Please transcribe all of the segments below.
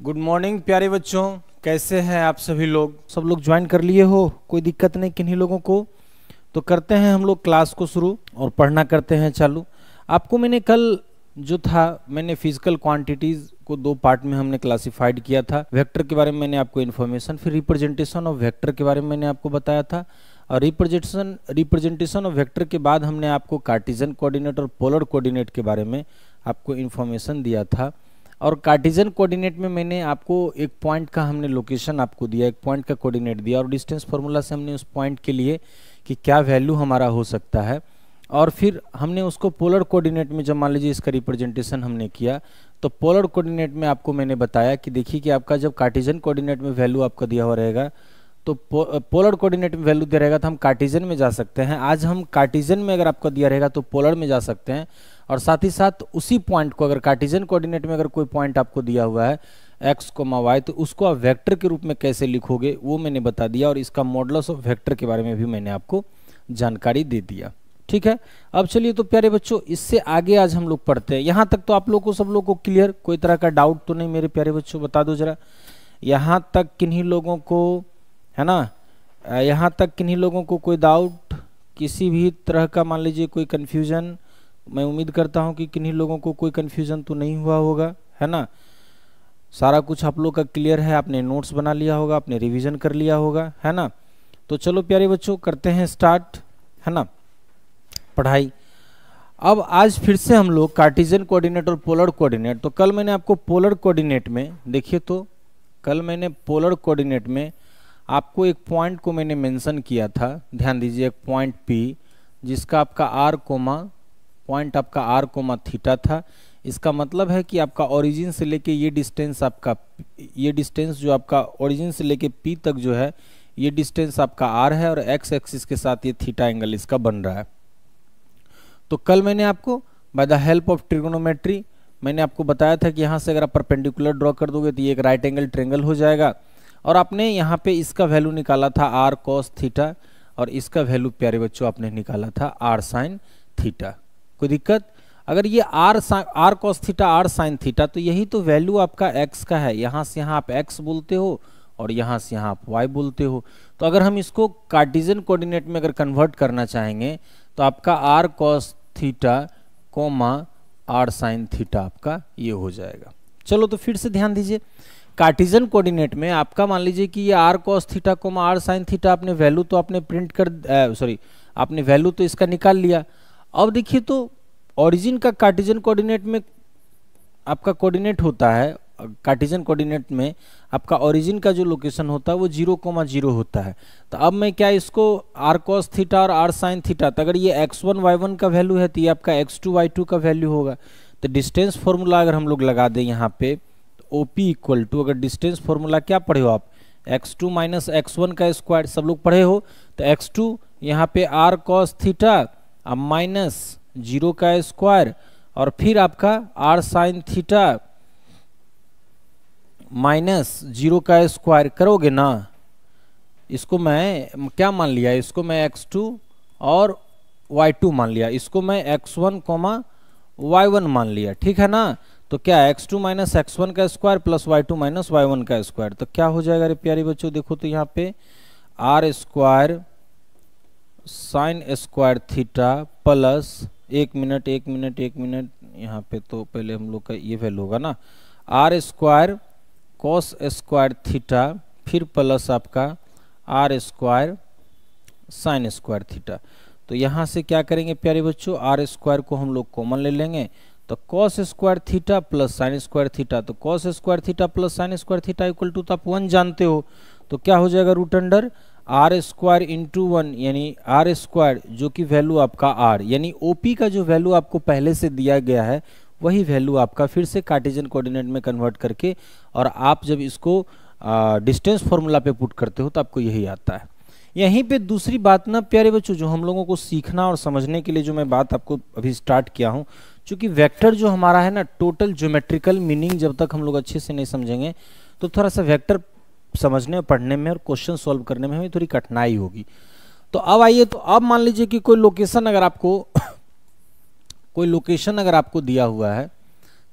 Good morning प्यारे बच्चों। कैसे हैं आप सभी लोग? सब लोग ज्वाइन कर लिए हो? कोई दिक्कत नहीं किन्हीं लोगों को? तो करते हैं हम लोग क्लास को शुरू और पढ़ना करते हैं चालू। आपको मैंने कल जो था, मैंने फ़िज़िकल क्वांटिटीज को दो पार्ट में हमने क्लासिफाइड किया था। वेक्टर के बारे में मैंने आपको इन्फॉर्मेशन फिर रिप्रेजेंटेशन ऑफ़ वेक्टर के बारे में मैंने आपको बताया था। और रिप्रेजेंटेशन रिप्रेजेंटेशन ऑफ़ वेक्टर के बाद हमने आपको कार्टिजन कोऑर्डिनेट और पोलर कोऑर्डिनेट के बारे में आपको इन्फॉर्मेशन दिया था। और कार्टिजन कोऑर्डिनेट में मैंने आपको एक पॉइंट का हमने लोकेशन आपको दिया एक पॉइंट का कोऑर्डिनेट दिया और डिस्टेंस फार्मूला से हमने उस पॉइंट के लिए कि क्या वैल्यू हमारा हो सकता है। और फिर हमने उसको पोलर कोऑर्डिनेट में जब मान लीजिए इसका रिप्रेजेंटेशन हमने किया तो पोलर कोऑर्डिनेट में आपको मैंने बताया कि देखिए कि आपका जब कार्टिजन कोऑर्डिनेट में वैल्यू आपका दिया हुआ रहेगा तो पो, पोलर कोऑर्डिनेट में वैल्यू दिया रहेगा तो हम कार्टिजन में जा सकते हैं। आज हम कार्टिजन में अगर आपका दिया रहेगा तो पोलर में जा सकते हैं। और साथ ही साथ उसी पॉइंट को अगर कार्टिजन कोऑर्डिनेट में अगर कोई पॉइंट आपको दिया हुआ है एक्स कोमा वाई तो उसको आप वेक्टर के रूप में कैसे लिखोगे, वो मैंने बता दिया और इसका मॉडल्स ऑफ़ वेक्टर के बारे में भी मैंने आपको जानकारी दे दिया। ठीक है? अब चलिए तो प्यारे बच्चों, इससे आगे आज हम लोग पढ़ते हैं। यहाँ तक तो आप लोग को, सब लोग को क्लियर कोई तरह का डाउट तो नहीं मेरे प्यारे बच्चों, बता दो जरा। यहाँ तक किन्हीं लोगों को, है ना? यहाँ तक किन्हीं लोगों को कोई डाउट किसी भी तरह का, मान लीजिए कोई कन्फ्यूज़न मैं उम्मीद करता हूँ कि किन्हीं लोगों को कोई कन्फ्यूज़न तो नहीं हुआ होगा, है ना? सारा कुछ आप लोग का क्लियर है, आपने नोट्स बना लिया होगा, आपने रिवीजन कर लिया होगा, है ना? तो चलो प्यारे बच्चों, करते हैं स्टार्ट है ना? पढ़ाई। अब आज फिर से हम लोग कार्टिजन कोऑर्डिनेट और पोलर कोऑर्डिनेट तो कल मैंने आपको पोलर कोऑर्डिनेट में, देखिए तो कल मैंने पोलर कोऑर्डिनेट में आपको एक पॉइंट को मैंने मेंशन किया था, ध्यान दीजिए, एक पॉइंट पी जिसका आपका आर कोमा पॉइंट आपका आर कोमा थीटा था। इसका मतलब है कि आपका ओरिजिन से लेके ये डिस्टेंस आपका ये डिस्टेंस जो आपका ओरिजिन से लेके पी तक जो है, ये डिस्टेंस आपका आर है और एक्स एक्सिस के साथ ये थीटा एंगल इसका बन रहा है। तो कल मैंने आपको by the help of trigonometry मैंने आपको बताया था कि यहाँ से अगर आप परपेंडिकुलर ड्रॉ कर दोगे तो ये एक राइट एंगल ट्रेंगल हो जाएगा। और आपने यहाँ पे इसका वैल्यू निकाला था आर कॉस थीटा और इसका वैल्यू प्यारे बच्चों आपने निकाला था आर साइन थीटा कोई दिक्कत? अगर ये R R cos theta R sine theta तो यही तो वैल्यू आपका एक्स का है। यहाँ से यहाँ आप एक्स बोलते हो और यहाँ से यहाँ आप वाई बोलते हो। तो अगर हम इसको कार्टिजन कोऑर्डिनेट में अगर कन्वर्ट करना चाहेंगे तो आपका R cos theta comma R sine theta आपका ये हो जाएगा। चलो तो फिर से ध्यान दीजिए। कार्टिजन कोऑर्डिनेट में आपका मान लीजिए कि ये R cos theta comma R sine theta आपने वैल्यू तो आपने प्रिंट कर सॉरी आपने वैल्यू तो इसका निकाल लिया। अब देखिए तो ओरिजिन का कार्टिजन कोऑर्डिनेट में आपका कोऑर्डिनेट होता है कार्टिजन कोऑर्डिनेट में आपका ओरिजिन का जो लोकेशन होता है वो ज़ीरो कोमा ज़ीरो होता है। तो अब मैं क्या इसको आर कॉस थीटा और आर साइन थीटा तो अगर ये एक्स वन वाई वन का वैल्यू है तो ये आपका एक्स टू वाई टू का वैल्यू होगा। तो डिस्टेंस फॉर्मूला अगर हम लोग लगा दें यहाँ पे तो ओ पी इक्वल टू अगर डिस्टेंस फॉर्मूला क्या पढ़े हो आप? X two minus X one का स्क्वायर सब लोग पढ़े हो? तो एक्स टू यहाँ पे आर कॉस थीटा अब माइनस ज़ीरो का स्क्वायर और फिर आपका R sine theta minus zero का स्क्वायर करोगे ना, इसको मैं क्या मान लिया? इसको मैं एक्स टू और वाई टू मान लिया। इसको मैं X one comma Y one मान लिया। ठीक है ना? तो क्या X two minus X one का square plus Y two minus Y one का स्क्वायर तो क्या हो जाएगा रे प्यारी बच्चों, देखो तो यहाँ पे R square sine square theta plus एक मिनट एक मिनट एक मिनट यहाँ पे तो पहले हम लोग का ये वैल्यू होगा ना। R square cos square theta फिर प्लस आपका R square sine square theta तो यहाँ से क्या करेंगे प्यारे बच्चों? आर स्क्वायर को हम लोग कॉमन ले लेंगे। तो cos square theta plus sine square theta तो cos square theta plus sine square theta equal to तो आप वन जानते हो। तो क्या हो जाएगा root under R square into one, यानी आर स्क्वायर, जो कि वैल्यू आपका आर, यानी ओपी का जो वैल्यू आपको पहले से दिया गया है, वही वैल्यू आपका फिर से कार्टिजन कोऑर्डिनेट में कन्वर्ट करके, और आप जब इसको डिस्टेंस फॉर्मूला पे पुट करते हो तो आपको यही आता है। यहीं पे दूसरी बात ना, प्यारे बच्चों, जो हम लोगों को सीखना और समझने के लिए जो मैं बात आपको अभी स्टार्ट किया हूँ क्योंकि वेक्टर जो हमारा है ना टोटल ज्योमेट्रिकल मीनिंग जब तक हम लोग अच्छे से नहीं समझेंगे तो थोड़ा सा वेक्टर समझने और पढ़ने में और क्वेश्चन सॉल्व करने में हमें थोड़ी कठिनाई होगी। तो अब आइए तो अब मान लीजिए कि कोई लोकेशन अगर आपको, कोई लोकेशन अगर आपको दिया हुआ है,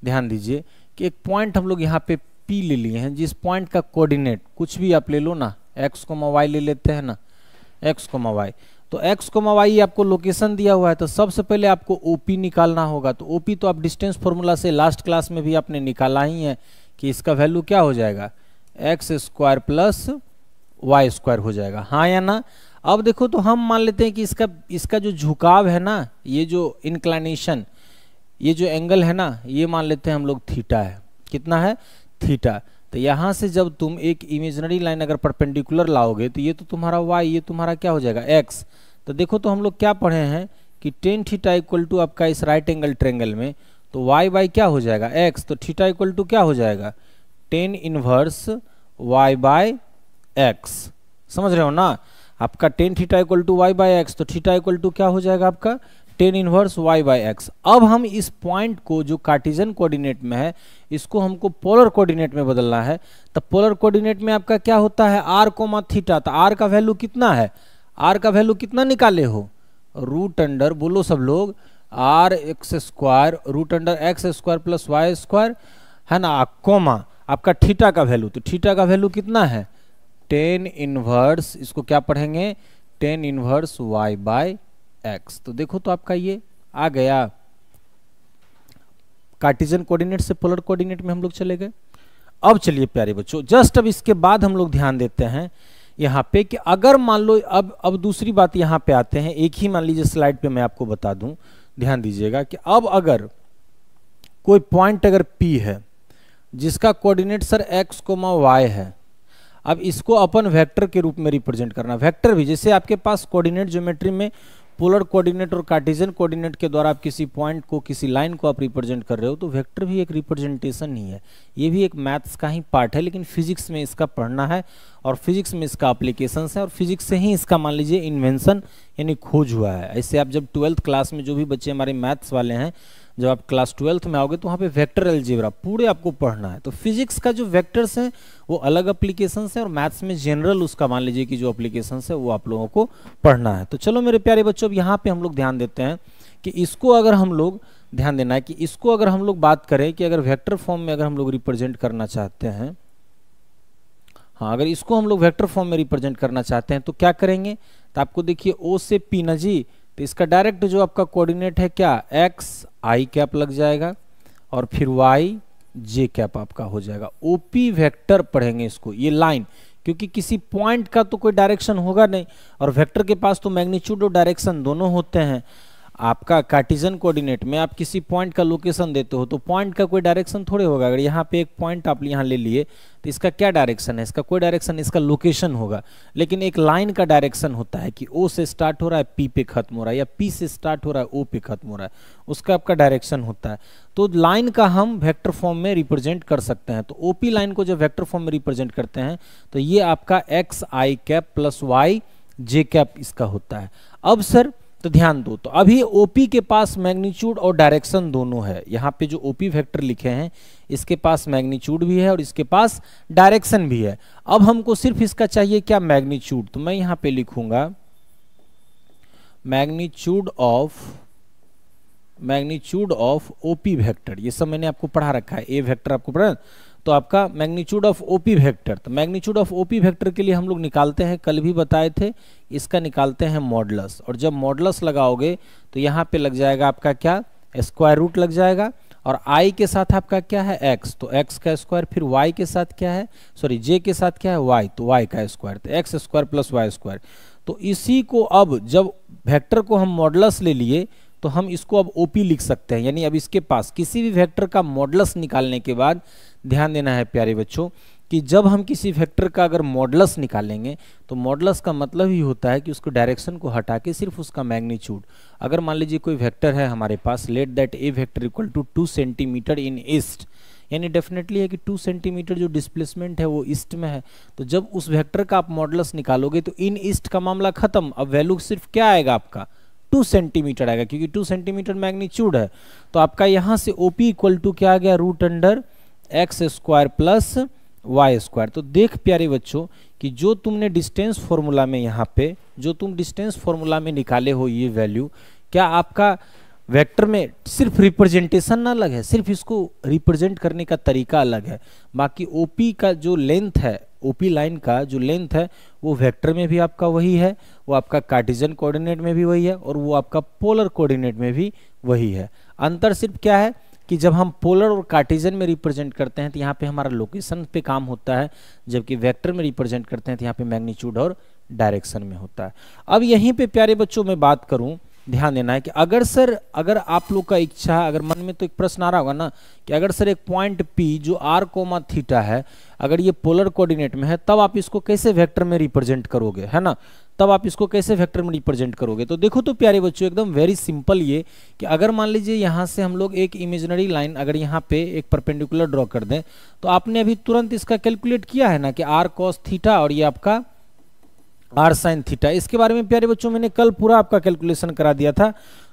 ध्यान दीजिए कि एक पॉइंट हम लोग यहाँ पे पी ले लिए हैं, जिस पॉइंट का कोऑर्डिनेट, कुछ भी आप ले लो ना एक्स कोमा वाई ले लेते हैं ना एक्स कोमा वाई तो एक्स कोमा वाई आपको लोकेशन दिया हुआ है तो सबसे पहले आपको ओपी निकालना होगा। तो ओपी तो आप डिस्टेंस फॉर्मूला से लास्ट क्लास में भी आपने निकाला ही है कि इसका वैल्यू क्या हो जाएगा? X square plus Y square हो जाएगा। हाँ या ना? अब देखो तो हम मान लेते हैं कि इसका इसका जो झुकाव है ना, ये जो इंक्लाइनेशन ये जो एंगल है ना, ये मान लेते हैं हम लोग थीटा है। कितना है? थीटा तो यहाँ से जब तुम एक इमेजनरी लाइन अगर परपेंडिकुलर लाओगे तो ये तो तुम्हारा वाई ये तुम्हारा क्या हो जाएगा? एक्स तो देखो तो हम लोग क्या पढ़े हैं कि टेन थीटा इक्वल टू आपका इस राइट एंगल ट्रेंगल में तो वाई बाई क्या हो जाएगा? एक्स तो थीटा इक्वल टू क्या हो जाएगा? Tan inverse Y by X समझ रहे हो ना? आपका tan theta equal to Y by X तो थीटा इक्वल टू क्या हो जाएगा आपका? Tan inverse Y by X अब हम इस पॉइंट को जो कार्टिजन कोऑर्डिनेट में है, इसको हमको पोलर कोऑर्डिनेट में बदलना है। तो पोलर कोऑर्डिनेट में आपका क्या होता है? आर कोमा थीटा तो आर का वैल्यू कितना है? आर का वैल्यू कितना निकाले हो? रूट अंडर बोलो सब लोग। R X square root under X square plus Y square है ना? कोमा आपका थीटा का वैल्यू तो थीटा का वैल्यू कितना है? टेन इनवर्स इसको क्या पढ़ेंगे? Tan inverse Y by X तो देखो तो आपका ये आ गया। कार्टिजन कोऑर्डिनेट से पोलर कोऑर्डिनेट में हम लोग चले गए। अब चलिए प्यारे बच्चों जस्ट अब इसके बाद हम लोग ध्यान देते हैं यहाँ पे कि अगर मान लो अब अब दूसरी बात यहाँ पे आते हैं, एक ही मान लीजिए स्लाइड पे मैं आपको बता दूँ, ध्यान दीजिएगा कि अब अगर कोई पॉइंट अगर पी है जिसका coordinate sir x comma Y है। अब इसको अपन वेक्टर के रूप में रिप्रेजेंट करना। वेक्टर भी, जैसे आपके पास कोऑर्डिनेट ज्योमेट्री में पोलर कोऑर्डिनेट और कार्टिजन कोऑर्डिनेट के द्वारा आप किसी पॉइंट को, किसी लाइन को आप रिप्रेजेंट कर रहे हो तो वेक्टर भी एक रिप्रेजेंटेशन ही है। ये भी एक मैथ्स का ही पार्ट है, लेकिन फिजिक्स में इसका पढ़ना है और फिजिक्स में इसका अप्लीकेशन है और फिजिक्स से ही इसका मान लीजिए इन्वेंशन यानी खोज हुआ है। ऐसे आप जब ट्वेल्थ क्लास में जो भी बच्चे हमारे मैथ्स वाले हैं जब आप क्लास ट्वेल्थ में आओगे तो वहाँ पे वेक्टर एल्जेब्रा पूरे आपको पढ़ना है। तो फिजिक्स का जो वेक्टर्स हैं, वो अलग अप्लीकेशन है और मैथ्स में जनरल उसका मान लीजिए कि जो अप्लीकेशन है, वो आप लोगों को पढ़ना है। तो चलो मेरे प्यारे बच्चों, अब यहाँ पे हम लोग ध्यान देते हैं कि इसको अगर हम लोग, ध्यान देना है कि इसको अगर हम लोग बात करें कि अगर वेक्टर फॉर्म में अगर हम लोग रिप्रेजेंट करना चाहते हैं हाँ अगर इसको हम लोग वेक्टर फॉर्म में रिप्रेजेंट करना चाहते हैं तो क्या करेंगे? तो आपको देखिए ओ से पी ना जी तो इसका डायरेक्ट जो आपका कोऑर्डिनेट है क्या? एक्स आई कैप लग जाएगा और फिर वाई जे कैप आपका हो जाएगा। ओपी वेक्टर पढ़ेंगे इसको, ये लाइन क्योंकि किसी पॉइंट का तो कोई डायरेक्शन होगा नहीं और वेक्टर के पास तो मैग्नीट्यूड और डायरेक्शन दोनों होते हैं। आपका कार्टिजन कोऑर्डिनेट में आप किसी पॉइंट का लोकेशन देते हो तो पॉइंट का कोई डायरेक्शन थोड़े होगा। अगर यहाँ पे एक पॉइंट आप यहाँ ले लिए तो इसका क्या डायरेक्शन है? इसका कोई डायरेक्शन इसका लोकेशन होगा। लेकिन एक लाइन का डायरेक्शन होता है कि ओ से स्टार्ट हो रहा है पी पे खत्म हो रहा है, या पी से स्टार्ट हो रहा है ओ पे खत्म हो रहा है। उसका आपका डायरेक्शन होता है। तो लाइन का हम वेक्टर फॉर्म में रिप्रेजेंट कर सकते हैं। तो ओपी लाइन को जब वेक्टर फॉर्म में रिप्रेजेंट करते हैं तो ये आपका X I cap plus Y J cap इसका होता है। अब सर तो ध्यान दो। तो अभी ओपी के पास मैग्नीट्यूड और डायरेक्शन दोनों है। यहाँ पे जो ओपी वेक्टर लिखे हैं, इसके पास मैग्नीट्यूड भी है और इसके पास डायरेक्शन भी है। अब हमको सिर्फ़ इसका चाहिए क्या मैग्नीट्यूड? तो मैं यहाँ पे लिखूँगा, magnitude of magnitude of OP vector. ये सब मैंने आपको पढ़ा रखा है। ए वेक्टर आपको पढ़ा तो आपका मैग्नीट्यूड ऑफ़ ओपी वेक्टर तो मैग्नीट्यूड ऑफ़ ओपी वेक्टर के लिए हम लोग निकालते हैं, कल भी बताए थे, इसका निकालते हैं मॉडलस और जब मॉडलस लगाओगे तो यहाँ पे लग जाएगा आपका क्या? स्क्वायर रूट लग जाएगा, और i के साथ आपका क्या है? एक्स तो एक्स का स्क्वायर फिर वाई के साथ क्या है? सॉरी जे के साथ क्या है? वाई तो वाई का स्क्वायर तो x square plus Y square तो इसी को अब जब वेक्टर को हम मॉडलस ले लिए तो हम इसको अब ओपी लिख सकते हैं। यानी अब इसके पास किसी भी वेक्टर का मॉडलस निकालने के बाद, ध्यान देना है प्यारे बच्चों, कि जब हम किसी वेक्टर का अगर मॉडलस निकालेंगे तो मॉडलस का मतलब ही होता है कि उसको डायरेक्शन को हटा के सिर्फ़ उसका मैग्नीट्यूड अगर मान लीजिए कोई वेक्टर है हमारे पास let that A vector equal to two centimetre in east यानी डेफिनेटली है कि टू सेंटीमीटर जो डिस्प्लेसमेंट है वो ईस्ट में है। तो जब उस वेक्टर का आप मॉडलस निकालोगे तो इन ईस्ट का मामला खत्म। अब वैल्यू सिर्फ़ क्या आएगा आपका? टू सेंटीमीटर आएगा, क्योंकि टू सेंटीमीटर मैग्नीट्यूड है। तो आपका यहाँ से ओपी इक्वल टू क्या आ गया? Root under X square plus Y square तो देख प्यारे बच्चों, कि जो तुमने डिस्टेंस फॉर्मूला में यहाँ पे, जो तुम डिस्टेंस फॉर्मूला में निकाले हो ये वैल्यू क्या आपका वेक्टर में सिर्फ़ रिप्रेजेंटेशन अलग है, सिर्फ़ इसको रिप्रेजेंट करने का तरीका अलग है। बाकी ओपी का जो लेंथ है, ओपी लाइन का जो लेंथ है, वो वेक्टर में भी आपका वही है, वो आपका कार्टिजन कोऑर्डिनेट में भी वही है और वो आपका पोलर कोऑर्डिनेट में भी वही है। अंतर सिर्फ़ क्या है कि जब हम पोलर और कार्टिजन में रिप्रेजेंट करते हैं तो यहाँ पे हमारा लोकेशन पे काम होता है, जबकि वेक्टर में रिप्रेजेंट करते हैं तो यहाँ पे मैग्नीट्यूड और डायरेक्शन में होता है। अब यहीं पे प्यारे बच्चों में बात करूँ ध्यान देना है कि अगर सर, अगर आप लोग का इच्छा अगर मन में तो एक प्रश्न आ रहा होगा ना, कि अगर सर एक पॉइंट पी जो आर कोमा थीटा है, अगर ये पोलर कोऑर्डिनेट में है, तब आप इसको कैसे वेक्टर में रिप्रेजेंट करोगे, है ना? तब आप इसको कैसे वेक्टर में रिप्रेजेंट करोगे? तो देखो तो प्यारे बच्चों, एकदम वेरी सिंपल ये, कि अगर मान लीजिए यहाँ से हम लोग एक इमेजनरी लाइन अगर यहाँ पे एक परपेंडिकुलर ड्रॉ कर दें तो आपने अभी तुरंत इसका कैलकुलेट किया है ना कि आर कॉस थीटा और ये आपका आर साइन थीटा। इसके बारे में प्यारे बच्चों, मैंने कल पूरा आपका कैलकुलेशन करा दिया था।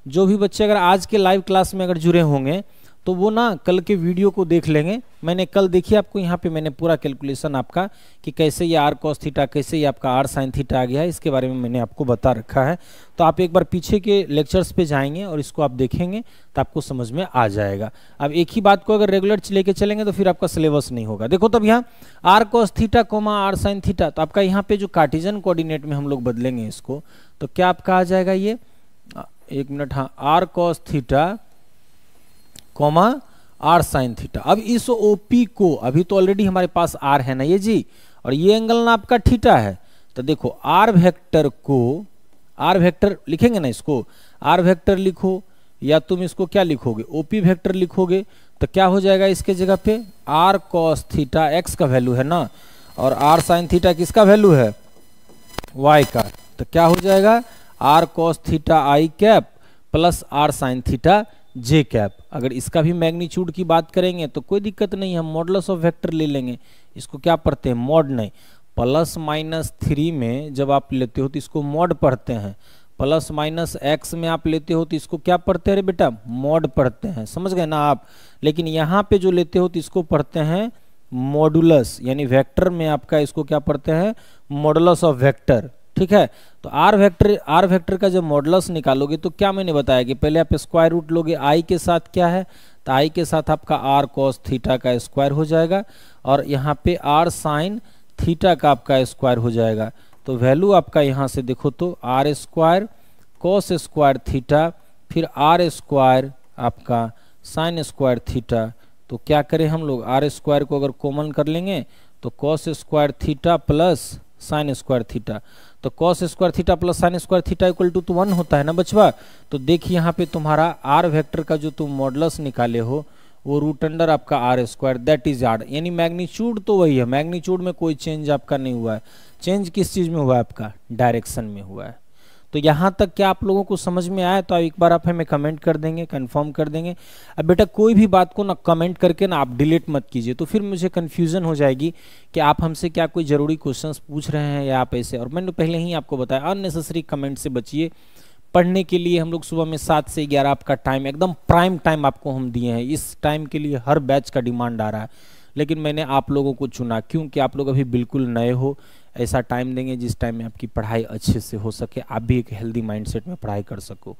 जो भी बच्चे अगर आज के लाइव क्लास में अगर जुड़े होंगे तो वो ना कल के वीडियो को देख लेंगे। मैंने कल देखिए आपको, यहाँ पे मैंने पूरा कैलकुलेशन आपका कि कैसे ये आर कॉस थीटा कैसे ये आपका आर साइन थीटा आ गया है, इसके बारे में मैंने आपको बता रखा है। तो आप एक बार पीछे के लेक्चर्स पे जाएँगे और इसको आप देखेंगे तो आपको समझ में आ जाएगा। अब एक ही बात को अगर रेगुलर लेके चलेंगे तो फिर आपका सिलेबस नहीं होगा। देखो तब यहाँ R cos theta comma R sine theta तो आपका यहाँ पे जो कार्टिजन कोऑर्डिनेट में हम लोग बदलेंगे इसको तो क्या आपका आ जाएगा ये? एक मिनट हाँ R cos theta comma R sine theta. अब इस ओपी को, अभी तो ऑलरेडी हमारे पास आर है ना ये जी? और ये एंगल ना आपका थीटा है। तो देखो आर वेक्टर को आर वेक्टर लिखेंगे ना इसको? आर वेक्टर लिखो, या तुम इसको क्या लिखोगे? ओपी वेक्टर लिखोगे तो क्या हो जाएगा इसके जगह पे? आर कॉस थीटा एक्स का वैल्यू है ना? और आर साइन थीटा किसका वैल्यू है? वाई का। तो क्या हो जाएगा? R cos theta I cap plus R sine theta J cap अगर इसका भी मैग्नीच्यूड की बात करेंगे तो कोई दिक्कत नहीं, हम मॉडलस ऑफ़ वेक्टर ले लेंगे। इसको क्या पढ़ते हैं? मॉड नहीं। प्लस माइनस थ्री में जब आप लेते हो तो इसको मॉड पढ़ते हैं। प्लस माइनस एक्स में आप लेते हो तो इसको क्या पढ़ते हैं बेटा? मॉड पढ़ते हैं। समझ गए ना आप? लेकिन यहाँ पे जो लेते हो तो इसको पढ़ते हैं मॉडुलस यानी वेक्टर में आपका इसको क्या पढ़ते हैं? मॉडुलस ऑफ़ वेक्टर ठीक है? तो आर वेक्टर आर वेक्टर का जब मॉडलस निकालोगे तो क्या मैंने बताया कि पहले आप स्क्वायर रूट लोगे आई के साथ क्या है? तो आई के साथ आपका आर कॉस थीटा का स्क्वायर हो जाएगा और यहाँ पे आर साइन थीटा का आपका स्क्वायर हो जाएगा। तो वैल्यू आपका यहाँ से देखो तो R square cos square theta फिर आर स्क्वायर आपका साइन स्क्वायर थीटा तो क्या करें हम लोग? आर स्क्वायर को अगर कॉमन कर लेंगे तो cos square theta plus sine square theta तो cos square theta plus sine square theta equal to तो वन होता है ना बचवा? तो देखिए यहाँ पे तुम्हारा आर वेक्टर का जो तुम मॉडलस निकाले हो, वो रूट अंडर आपका R square that is R यानी मैग्नीच्यूड तो वही है मैग्नीच्यूड में कोई चेंज आपका नहीं हुआ है। चेंज किस चीज़ में हुआ है आपका? डायरेक्शन में हुआ है। तो यहाँ तक क्या आप लोगों को समझ में आया? तो आप एक बार आप हमें कमेंट कर देंगे कंफर्म कर देंगे। अब बेटा, कोई भी बात को ना कमेंट करके ना आप डिलीट मत कीजिए। तो फिर मुझे कन्फ्यूज़न हो जाएगी कि आप हमसे क्या कोई ज़रूरी क्वेश्चन पूछ रहे हैं या आप ऐसे। और मैंने पहले ही आपको बताया अननेसेसरी कमेंट से बचिए। पढ़ने के लिए हम लोग सुबह में सात से ग्यारह आपका टाइम एकदम प्राइम टाइम आपको हम दिए हैं। इस टाइम के लिए हर बैच का डिमांड आ रहा है। लेकिन मैंने आप लोगों को चुना। क्योंकि आप लोग अभी बिल्कुल नए हो। ऐसा टाइम देंगे जिस टाइम में आपकी पढ़ाई अच्छे से हो सके, आप भी एक हेल्दी माइंडसेट में पढ़ाई कर सको।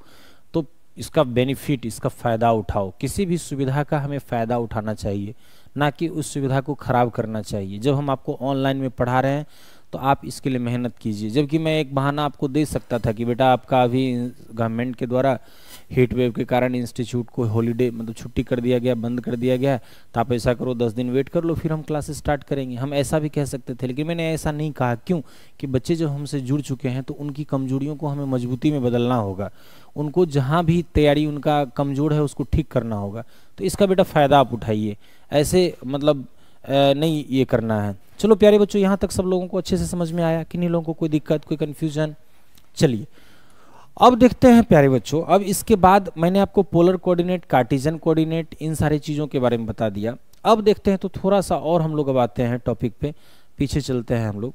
तो इसका बेनिफिट इसका फ़ायदा उठाओ। किसी भी सुविधा का हमें फ़ायदा उठाना चाहिए, ना कि उस सुविधा को ख़राब करना चाहिए। जब हम आपको ऑनलाइन में पढ़ा रहे हैं तो आप इसके लिए मेहनत कीजिए। जबकि मैं एक बहाना आपको दे सकता था कि बेटा आपका अभी गवर्नमेंट के द्वारा हीट वेव के कारण इंस्टीट्यूट को हॉलीडे मतलब छुट्टी कर दिया गया, बंद कर दिया गया। तो आप ऐसा करो, दस दिन वेट कर लो, फिर हम क्लासेस स्टार्ट करेंगे। हम ऐसा भी कह सकते थे, लेकिन मैंने ऐसा नहीं कहा। क्यों? कि बच्चे जब हमसे जुड़ चुके हैं तो उनकी कमजोरियों को हमें मजबूती में बदलना होगा। उनको जहाँ भी तैयारी, उनका कमज़ोर है, उसको ठीक करना होगा। तो इसका बेटा फ़ायदा आप उठाइए। ऐसे मतलब नहीं ये करना है। चलो प्यारे बच्चों, यहाँ तक सब लोगों को अच्छे से समझ में आया किन्हीं लोगों को कोई दिक्कत, कोई कन्फ्यूज़न चलिए। अब देखते हैं प्यारे बच्चों, अब इसके बाद मैंने आपको पोलर कोऑर्डिनेट कार्टिजन कोऑर्डिनेट इन सारी चीज़ों के बारे में बता दिया। अब देखते हैं तो थोड़ा सा और हम लोग अब आते हैं टॉपिक पे। पीछे चलते हैं हम लोग।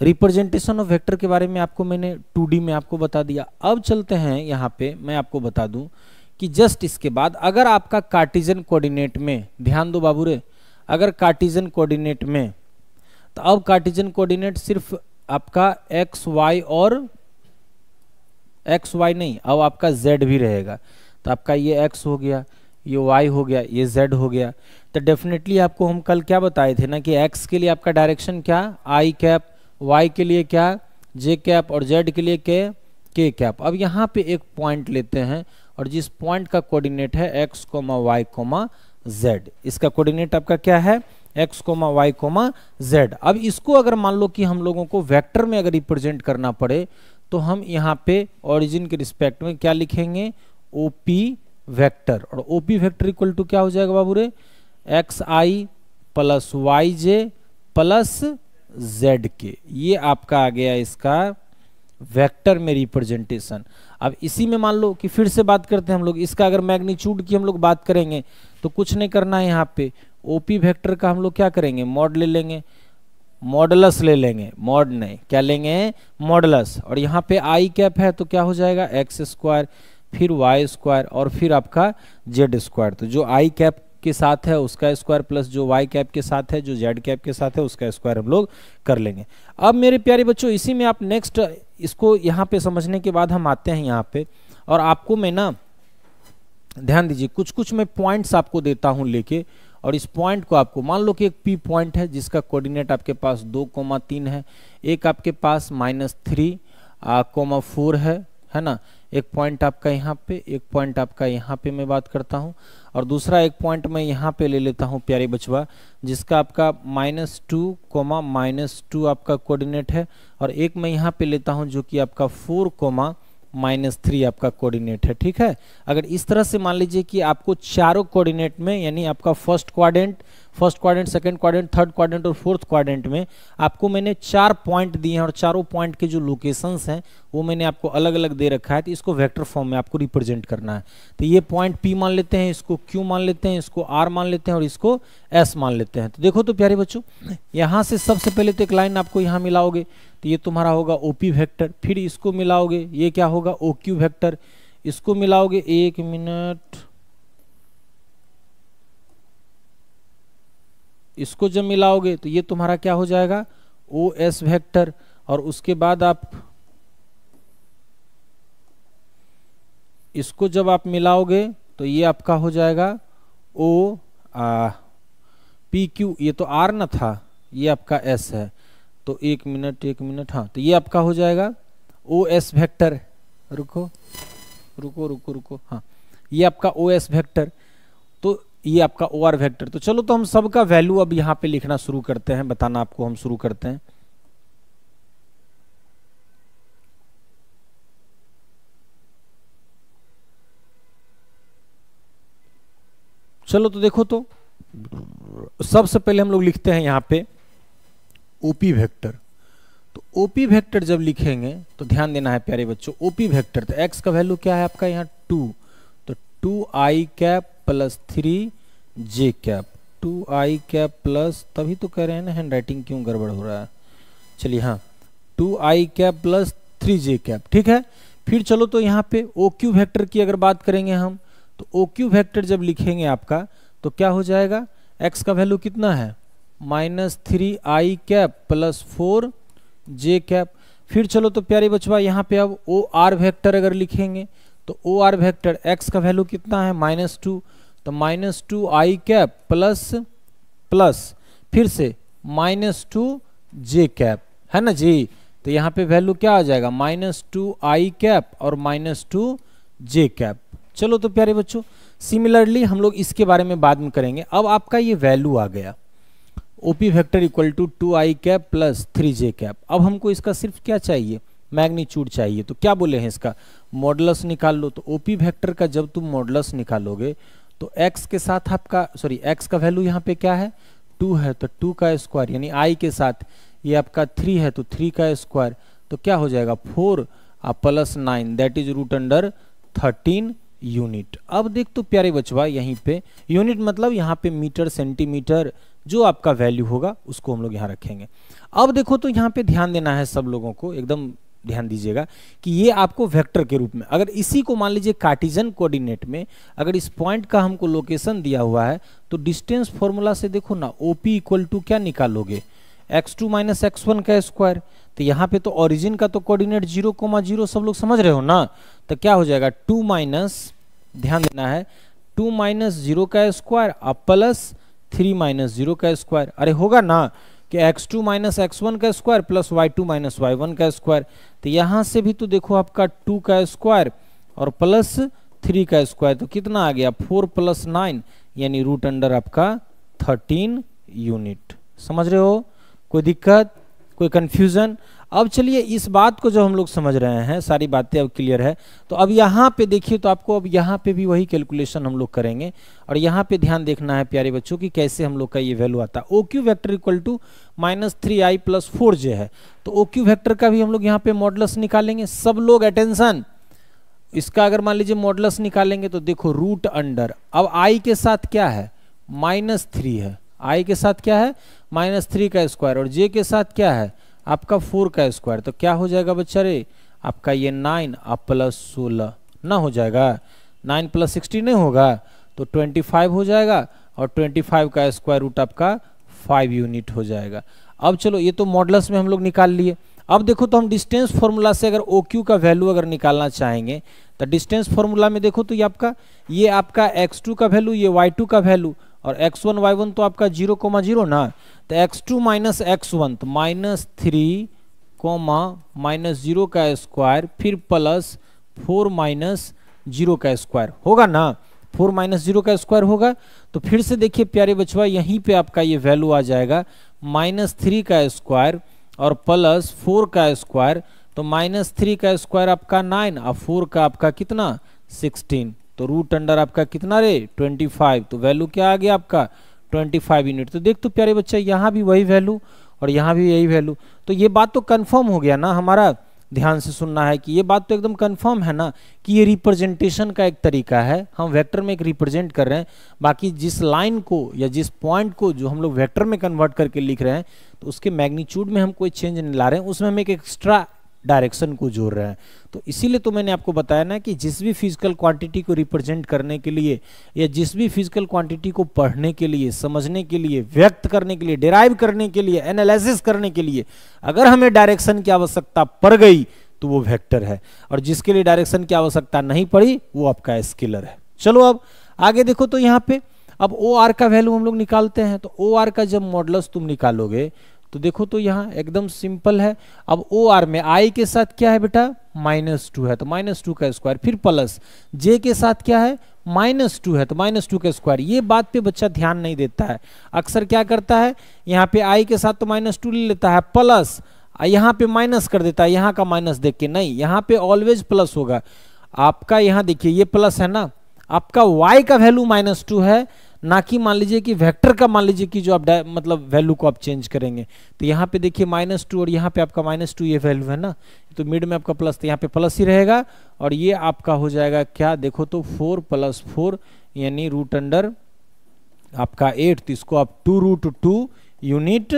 रिप्रेजेंटेशन ऑफ़ वेक्टर के बारे में आपको मैंने 2D में आपको बता दिया। अब चलते हैं यहाँ पे, मैं आपको बता दूँ कि जस्ट इसके बाद अगर आपका कार्टिजन कोऑर्डिनेट में, ध्यान दो बाबू रे अगर कार्टिजन कोऑर्डिनेट में तो अब कार्टिजन कोऑर्डिनेट सिर्फ़ आपका एक्स वाई और एक्स वाई नहीं, अब आपका जेड भी रहेगा। तो आपका ये एक्स हो गया, ये वाई हो गया, ये जेड हो गया। तो डेफिनेटली आपको हम कल क्या बताए थे ना कि एक्स के लिए आपका डायरेक्शन क्या, आई कैप, वाई के लिए क्या, जे कैप और जेड के लिए के के कैप। अब यहाँ पे एक पॉइंट लेते हैं और जिस पॉइंट का कोऑर्डिनेट है X comma Y comma Z. इसका कोऑर्डिनेट आपका क्या है? X comma, Y comma, Z. अब इसको अगर मान लो कि हम लोगों को वेक्टर में अगर रिप्रेजेंट करना पड़े तो हम यहाँ पे ओरिजिन के रिस्पेक्ट में क्या लिखेंगे? ओपी वेक्टर और ओपी वेक्टर इक्वल टू क्या हो जाएगा बाबू रे X I plus Y J plus Z के ये आपका आ गया इसका वेक्टर में रिप्रेजेंटेशन अब इसी में मान लो कि फिर से बात करते हैं हम लोग। इसका अगर मैग्नीच्यूड की हम लोग बात करेंगे तो कुछ नहीं करना है यहाँ पे। ओपी वेक्टर का हम लोग क्या करेंगे? मॉड ले लेंगे। मॉडलस ले लेंगे। मॉड नहीं। क्या लेंगे? मॉडलस और यहाँ पे आई कैप है तो क्या हो जाएगा? एक्स स्क्वायर फिर वाई स्क्वायर और फिर आपका जेड स्क्वायर तो जो आई कैप के साथ है, उसका स्क्वायर प्लस जो वाई कैप के साथ है, जो जेड कैप के साथ है, उसका स्क्वायर हम लोग कर लेंगे। अब मेरे प्यारे बच्चों, इसी में आप नेक्स्ट इसको यहाँ पे समझने के बाद हम आते हैं यहाँ पे। और आपको मैं ना, ध्यान दीजिए कुछ कुछ मैं पॉइंट्स आपको देता हूँ लेके। और इस पॉइंट को आपको, मान लो कि एक पी पॉइंट है, जिसका कोऑर्डिनेट आपके पास दो कोमा तीन है, एक आपके पास माइनस थ्री कोमा फोर है है ना? एक पॉइंट आपका यहाँ पे, एक पॉइंट आपका यहाँ पे मैं बात करता हूँ, और दूसरा एक पॉइंट मैं यहाँ पे ले लेता हूँ, प्यारे बचवा, जिसका आपका minus two comma minus two आपका कोऑर्डिनेट है, और एक मैं यहाँ पे लेता हूँ, जो कि आपका फोर कोमा माइनस थ्री आपका कोऑर्डिनेट है, ठीक है? अगर इस तरह से मान लीजिए कि आपको चारों कोऑर्डिनेट में, यानी आपका first quadrant first quadrant, second quadrant, third quadrant और फोर्थ क्वाड्रेंट में आपको मैंने चार पॉइंट दिए हैं और चारों पॉइंट के जो लोकेशंस हैं, वो मैंने आपको अलग अलग दे रखा है तो इसको वेक्टर फॉर्म में आपको रिप्रेजेंट करना है। तो ये पॉइंट पी मान लेते हैं, इसको क्यू मान लेते हैं, इसको आर मान लेते हैं और इसको एस मान लेते हैं। तो देखो तो प्यारे बच्चों, यहाँ से सबसे पहले तो एक लाइन आपको यहाँ मिलाओगे तो ये तुम्हारा होगा ओपी वेक्टर फिर इसको मिलाओगे, ये क्या होगा? ओ क्यू वेक्टर इसको मिलाओगे एक मिनट इसको जब मिलाओगे तो ये तुम्हारा क्या हो जाएगा? ओ एस वेक्टर और उसके बाद आप इसको जब आप मिलाओगे तो ये आपका हो जाएगा ओ आ, पी क्यू ये तो आर ना था ये आपका एस है। तो एक मिनट एक मिनट हाँ तो ये आपका हो जाएगा ओ एस वेक्टर रुको रुको रुको रुको हाँ ये आपका ओ एस वेक्टर ये आपका ओ आर वैक्टर तो चलो तो हम सबका वैल्यू अब यहाँ पे लिखना शुरू करते हैं, बताना आपको हम शुरू करते हैं। चलो तो देखो तो सबसे पहले हम लोग लिखते हैं यहाँ पे ओपी वेक्टर तो ओपी वेक्टर जब लिखेंगे तो ध्यान देना है प्यारे बच्चों ओपी वेक्टर तो एक्स का वैल्यू क्या है आपका यहाँ? टू तो two I cap plus three J cap two I cap plus तभी तो कह रहे हैं ना हैंड राइटिंग क्यों गड़बड़ हो रहा है? चलिए हाँ. Two I cap plus three J cap ठीक है? फिर चलो तो यहाँ पे ओ क्यू वैक्टर की अगर बात करेंगे हम तो ओ क्यू वैक्टर जब लिखेंगे आपका तो क्या हो जाएगा? एक्स का वैल्यू कितना है? Minus three I cap plus four J cap फिर चलो तो प्यारे बचवा, यहाँ पे अब ओ आर वैक्टर अगर लिखेंगे तो ओ आर वैक्टर एक्स का वैल्यू कितना है? माइनस टू तो minus two I cap plus plus, फिर से माइनस टू जे कैप, है ना जी? तो यहाँ पे वैल्यू क्या आ जाएगा? माइनस टू आई कैप और माइनस टू जे कैप। चलो तो प्यारे बच्चों, सिमिलरली हम लोग इसके बारे में बाद में करेंगे। अब आपका ये वैल्यू आ गया। OP vector equal to two I cap plus three J cap. अब हमको इसका सिर्फ़ क्या चाहिए? मैग्नीच्यूड चाहिए। तो क्या बोले हैं इसका? मॉडलस निकाल लो। तो ओपी वेक्टर का जब तुम मॉडलस निकालोगे तो x के साथ आपका सॉरी x का वैल्यू यहाँ पे क्या है? टू है तो टू का स्क्वायर यानी i के साथ ये आपका थ्री है तो थ्री का स्क्वायर तो क्या हो जाएगा? Four plus nine that is root under thirteen unit अब देख तो प्यारे बचवा यहीं पे यूनिट मतलब यहाँ पे मीटर सेंटीमीटर जो आपका वैल्यू होगा, उसको हम लोग यहाँ रखेंगे। अब देखो तो यहाँ पे ध्यान देना है सब लोगों को, एकदम ध्यान दीजिएगा कि ये आपको वेक्टर के रूप में, अगर इसी को मान लीजिए कार्टिजन कोऑर्डिनेट में, अगर इस पॉइंट का हमको लोकेशन दिया हुआ है तो डिस्टेंस फॉर्मूला से देखो ना ओपी इक्वल टू क्या निकालोगे? X two minus x one का स्क्वायर तो यहाँ पे तो ओरिजिन का तो कोऑर्डिनेट ज़ीरो कोमा ज़ीरो सब लोग समझ रहे हो ना? तो क्या हो जाएगा? टू माइनस ध्यान देना है टू माइनस ज़ीरो का स्क्वायर अब प्लस थ्री माइनस ज़ीरो का स्क्वायर अरे होगा ना? कि एक्स टू माइनस एक्स का square plus y two minus y का स्क्वायर तो यहाँ से भी तो देखो आपका टू का स्क्वायर और प्लस थ्री का स्क्वायर तो कितना आ गया? फोर प्लस नाइन यानी रूट अंडर आपका थर्टीन यूनिट समझ रहे हो? कोई दिक्कत? कोई कंफ्यूजन अब चलिए इस बात को जो हम लोग समझ रहे हैं, सारी बातें अब क्लियर है। तो अब यहाँ पे देखिए तो आपको अब यहाँ पे भी वही कैलकुलेशन हम लोग करेंगे। और यहाँ पे ध्यान देखना है प्यारे बच्चों की कैसे हम लोग का ये वैल्यू आता है। O Q vector equal to minus three i plus four j है। तो ओ क्यू वैक्टर का भी हम लोग यहाँ पे मॉडलस निकालेंगे। सब लोग अटेंशन इसका अगर मान लीजिए मॉडलस निकालेंगे तो देखो रूट अंडर अब आई के साथ क्या है? माइनस थ्री है। आई के साथ क्या है? माइनस थ्री का स्क्वायर। और जे के साथ क्या है? आपका फोर का स्क्वायर। तो क्या हो जाएगा बच्चा रे? आपका ये नाइन अब प्लस सोलह ना हो जाएगा। नाइन प्लस सिक्सटी नहीं होगा। तो ट्वेंटी फाइव हो जाएगा और ट्वेंटी फाइव का स्क्वायर रूट आपका फाइव यूनिट हो जाएगा। अब चलो, ये तो मॉडल्स में हम लोग निकाल लिए। अब देखो तो हम डिस्टेंस फॉर्मूला से अगर ओ क्यू का वैल्यू अगर निकालना चाहेंगे तो डिस्टेंस फॉर्मूला में देखो तो ये आपका ये आपका एक्स टू का वैल्यू ये वाई टू का वैल्यू और एक्स वन वाई वन तो आपका ज़ीरो कोमा ज़ीरो ना? तो x two minus x one तो minus three comma minus zero का स्क्वायर फिर प्लस फोर माइनस ज़ीरो का स्क्वायर होगा ना? फोर माइनस ज़ीरो का स्क्वायर होगा। तो फिर से देखिए प्यारे बचवा यहीं पे आपका ये वैल्यू आ जाएगा। माइनस थ्री का स्क्वायर और प्लस फोर का स्क्वायर तो माइनस थ्री का स्क्वायर आपका नाइन और फोर का आपका कितना? सिक्सटीन तो रूट अंडर आपका कितना रे? ट्वेंटी फाइव तो वैल्यू क्या आ गया आपका? ट्वेंटी फाइव यूनिट तो देख तो प्यारे बच्चा, यहाँ भी वही वैल्यू और यहाँ भी यही वैल्यू तो ये बात तो कन्फर्म हो गया ना, हमारा ध्यान से सुनना है कि ये बात तो एकदम कंफर्म है ना कि ये रिप्रेजेंटेशन का एक तरीका है। हम वेक्टर में एक रिप्रेजेंट कर रहे हैं। बाकी जिस लाइन को या जिस पॉइंट को जो हम लोग वेक्टर में कन्वर्ट करके लिख रहे हैं तो उसके मैग्नीट्यूड में हम कोई चेंज नहीं ला रहे हैं। उसमें हम एक एक्स्ट्रा डायरेक्शन को जोड़ रहे हैं। तो इसीलिए तो मैंने आपको बताया ना कि जिस भी फ़िज़िकल क्वांटिटी को रिप्रेजेंट करने के लिए या जिस भी फ़िज़िकल क्वांटिटी को पढ़ने के लिए, समझने के लिए, व्यक्त करने के लिए डिराइव करने के लिए एनालिसिस करने के लिए अगर हमें डायरेक्शन की आवश्यकता पड़ गई तो वो वेक्टर है। और जिसके लिए डायरेक्शन की आवश्यकता नहीं पड़ी, वो आपका स्केलर है। चलो अब, आगे देखो तो यहाँ पे, अब ओ आर का वैल्यू हम लोग निकालते हैं। तो ओ आर का जब मॉडल्स तुम निकालोगे तो देखो तो यहाँ एकदम सिंपल है। अब ओ आर में आई के साथ क्या है बेटा? माइनस टू है। तो माइनस टू का स्क्वायर फिर प्लस जे के साथ क्या है? माइनस टू है। तो माइनस टू का स्क्वायर ये बात पे बच्चा ध्यान नहीं देता है। अक्सर क्या करता है? यहाँ पे आई के साथ तो माइनस टू ले लेता है। प्लस यहाँ पे माइनस कर देता है। यहाँ का माइनस देख के नहीं। यहाँ पे ऑलवेज प्लस होगा। आपका यहाँ देखिए, ये प्लस है ना? आपका y का वैल्यू माइनस टू है। ना कि मान लीजिए कि वेक्टर का मान लीजिए कि जो आप मतलब वैल्यू को आप चेंज करेंगे। तो यहाँ पे देखिए माइनस टू और यहाँ पे आपका माइनस टू ये वैल्यू है ना? तो मिड में आपका प्लस तो यहाँ पे प्लस ही रहेगा और ये आपका हो जाएगा क्या? देखो तो फोर प्लस फोर यानी रूट अंडर आपका एट तो इसको आप टू रूट टू यूनिट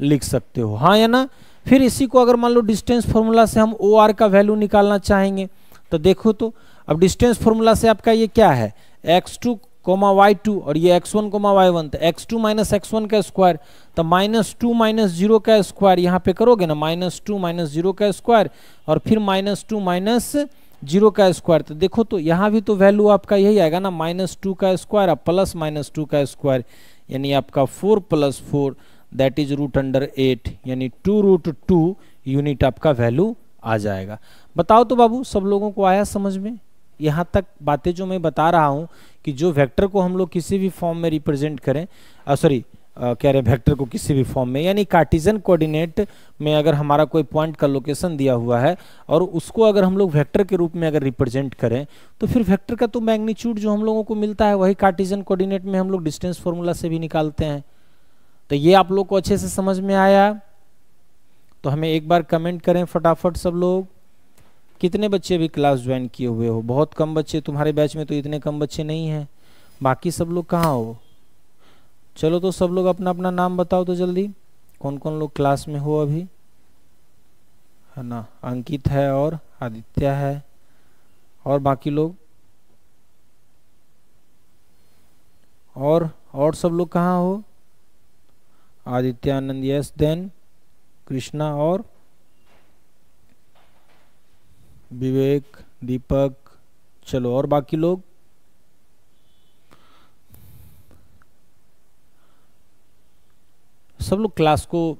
लिख सकते हो। हाँ या ना? फिर इसी को अगर मान लो डिस्टेंस फॉर्मूला से हम ओ आर का वैल्यू निकालना चाहेंगे तो देखो तो अब डिस्टेंस फॉर्मूला से आपका ये क्या है? X two comma y two और ये x one comma y one तो x two minus x one का स्क्वायर तो माइनस टू माइनस ज़ीरो का स्क्वायर यहाँ पे करोगे ना माइनस टू माइनस ज़ीरो का स्क्वायर और फिर माइनस टू माइनस ज़ीरो का स्क्वायर तो देखो तो यहाँ भी तो वैल्यू आपका यही आएगा ना माइनस टू का स्क्वायर अब प्लस माइनस टू का स्क्वायर यानी आपका four plus four that is root under eight यानी टू रूट टू यूनिट आपका वैल्यू आ जाएगा। बताओ तो बाबू, सब लोगों को आया समझ में? यहाँ तक बातें जो मैं बता रहा हूँ कि जो वेक्टर को हम लोग किसी भी फॉर्म में रिप्रेजेंट करें सॉरी कह रहे वेक्टर को किसी भी फॉर्म में, यानी कार्टिजन कोऑर्डिनेट में अगर हमारा कोई पॉइंट का लोकेशन दिया हुआ है और उसको अगर हम लोग वेक्टर के रूप में अगर रिप्रेजेंट करें तो फिर वेक्टर का तो मैग्नीट्यूड जो हम लोगों को मिलता है, वही कार्टिजन कोऑर्डिनेट में हम लोग डिस्टेंस फॉर्मूला से भी निकालते हैं। तो ये आप लोग को अच्छे से समझ में आया। तो हमें एक बार कमेंट करें फटाफट सब लोग। कितने बच्चे अभी क्लास ज्वाइन किए हुए हो? बहुत कम बच्चे, तुम्हारे बैच में तो इतने कम बच्चे नहीं हैं। बाकी सब लोग कहाँ हो? चलो तो सब लोग अपना अपना नाम बताओ तो जल्दी। कौन कौन लोग क्लास में हो अभी? है ना? अंकित है और आदित्य है। और बाकी लोग? और और सब लोग कहाँ हो? आदित्यानंद यस देन कृष्णा और विवेक, दीपक, चलो और बाकी लोग? सब लोग क्लास को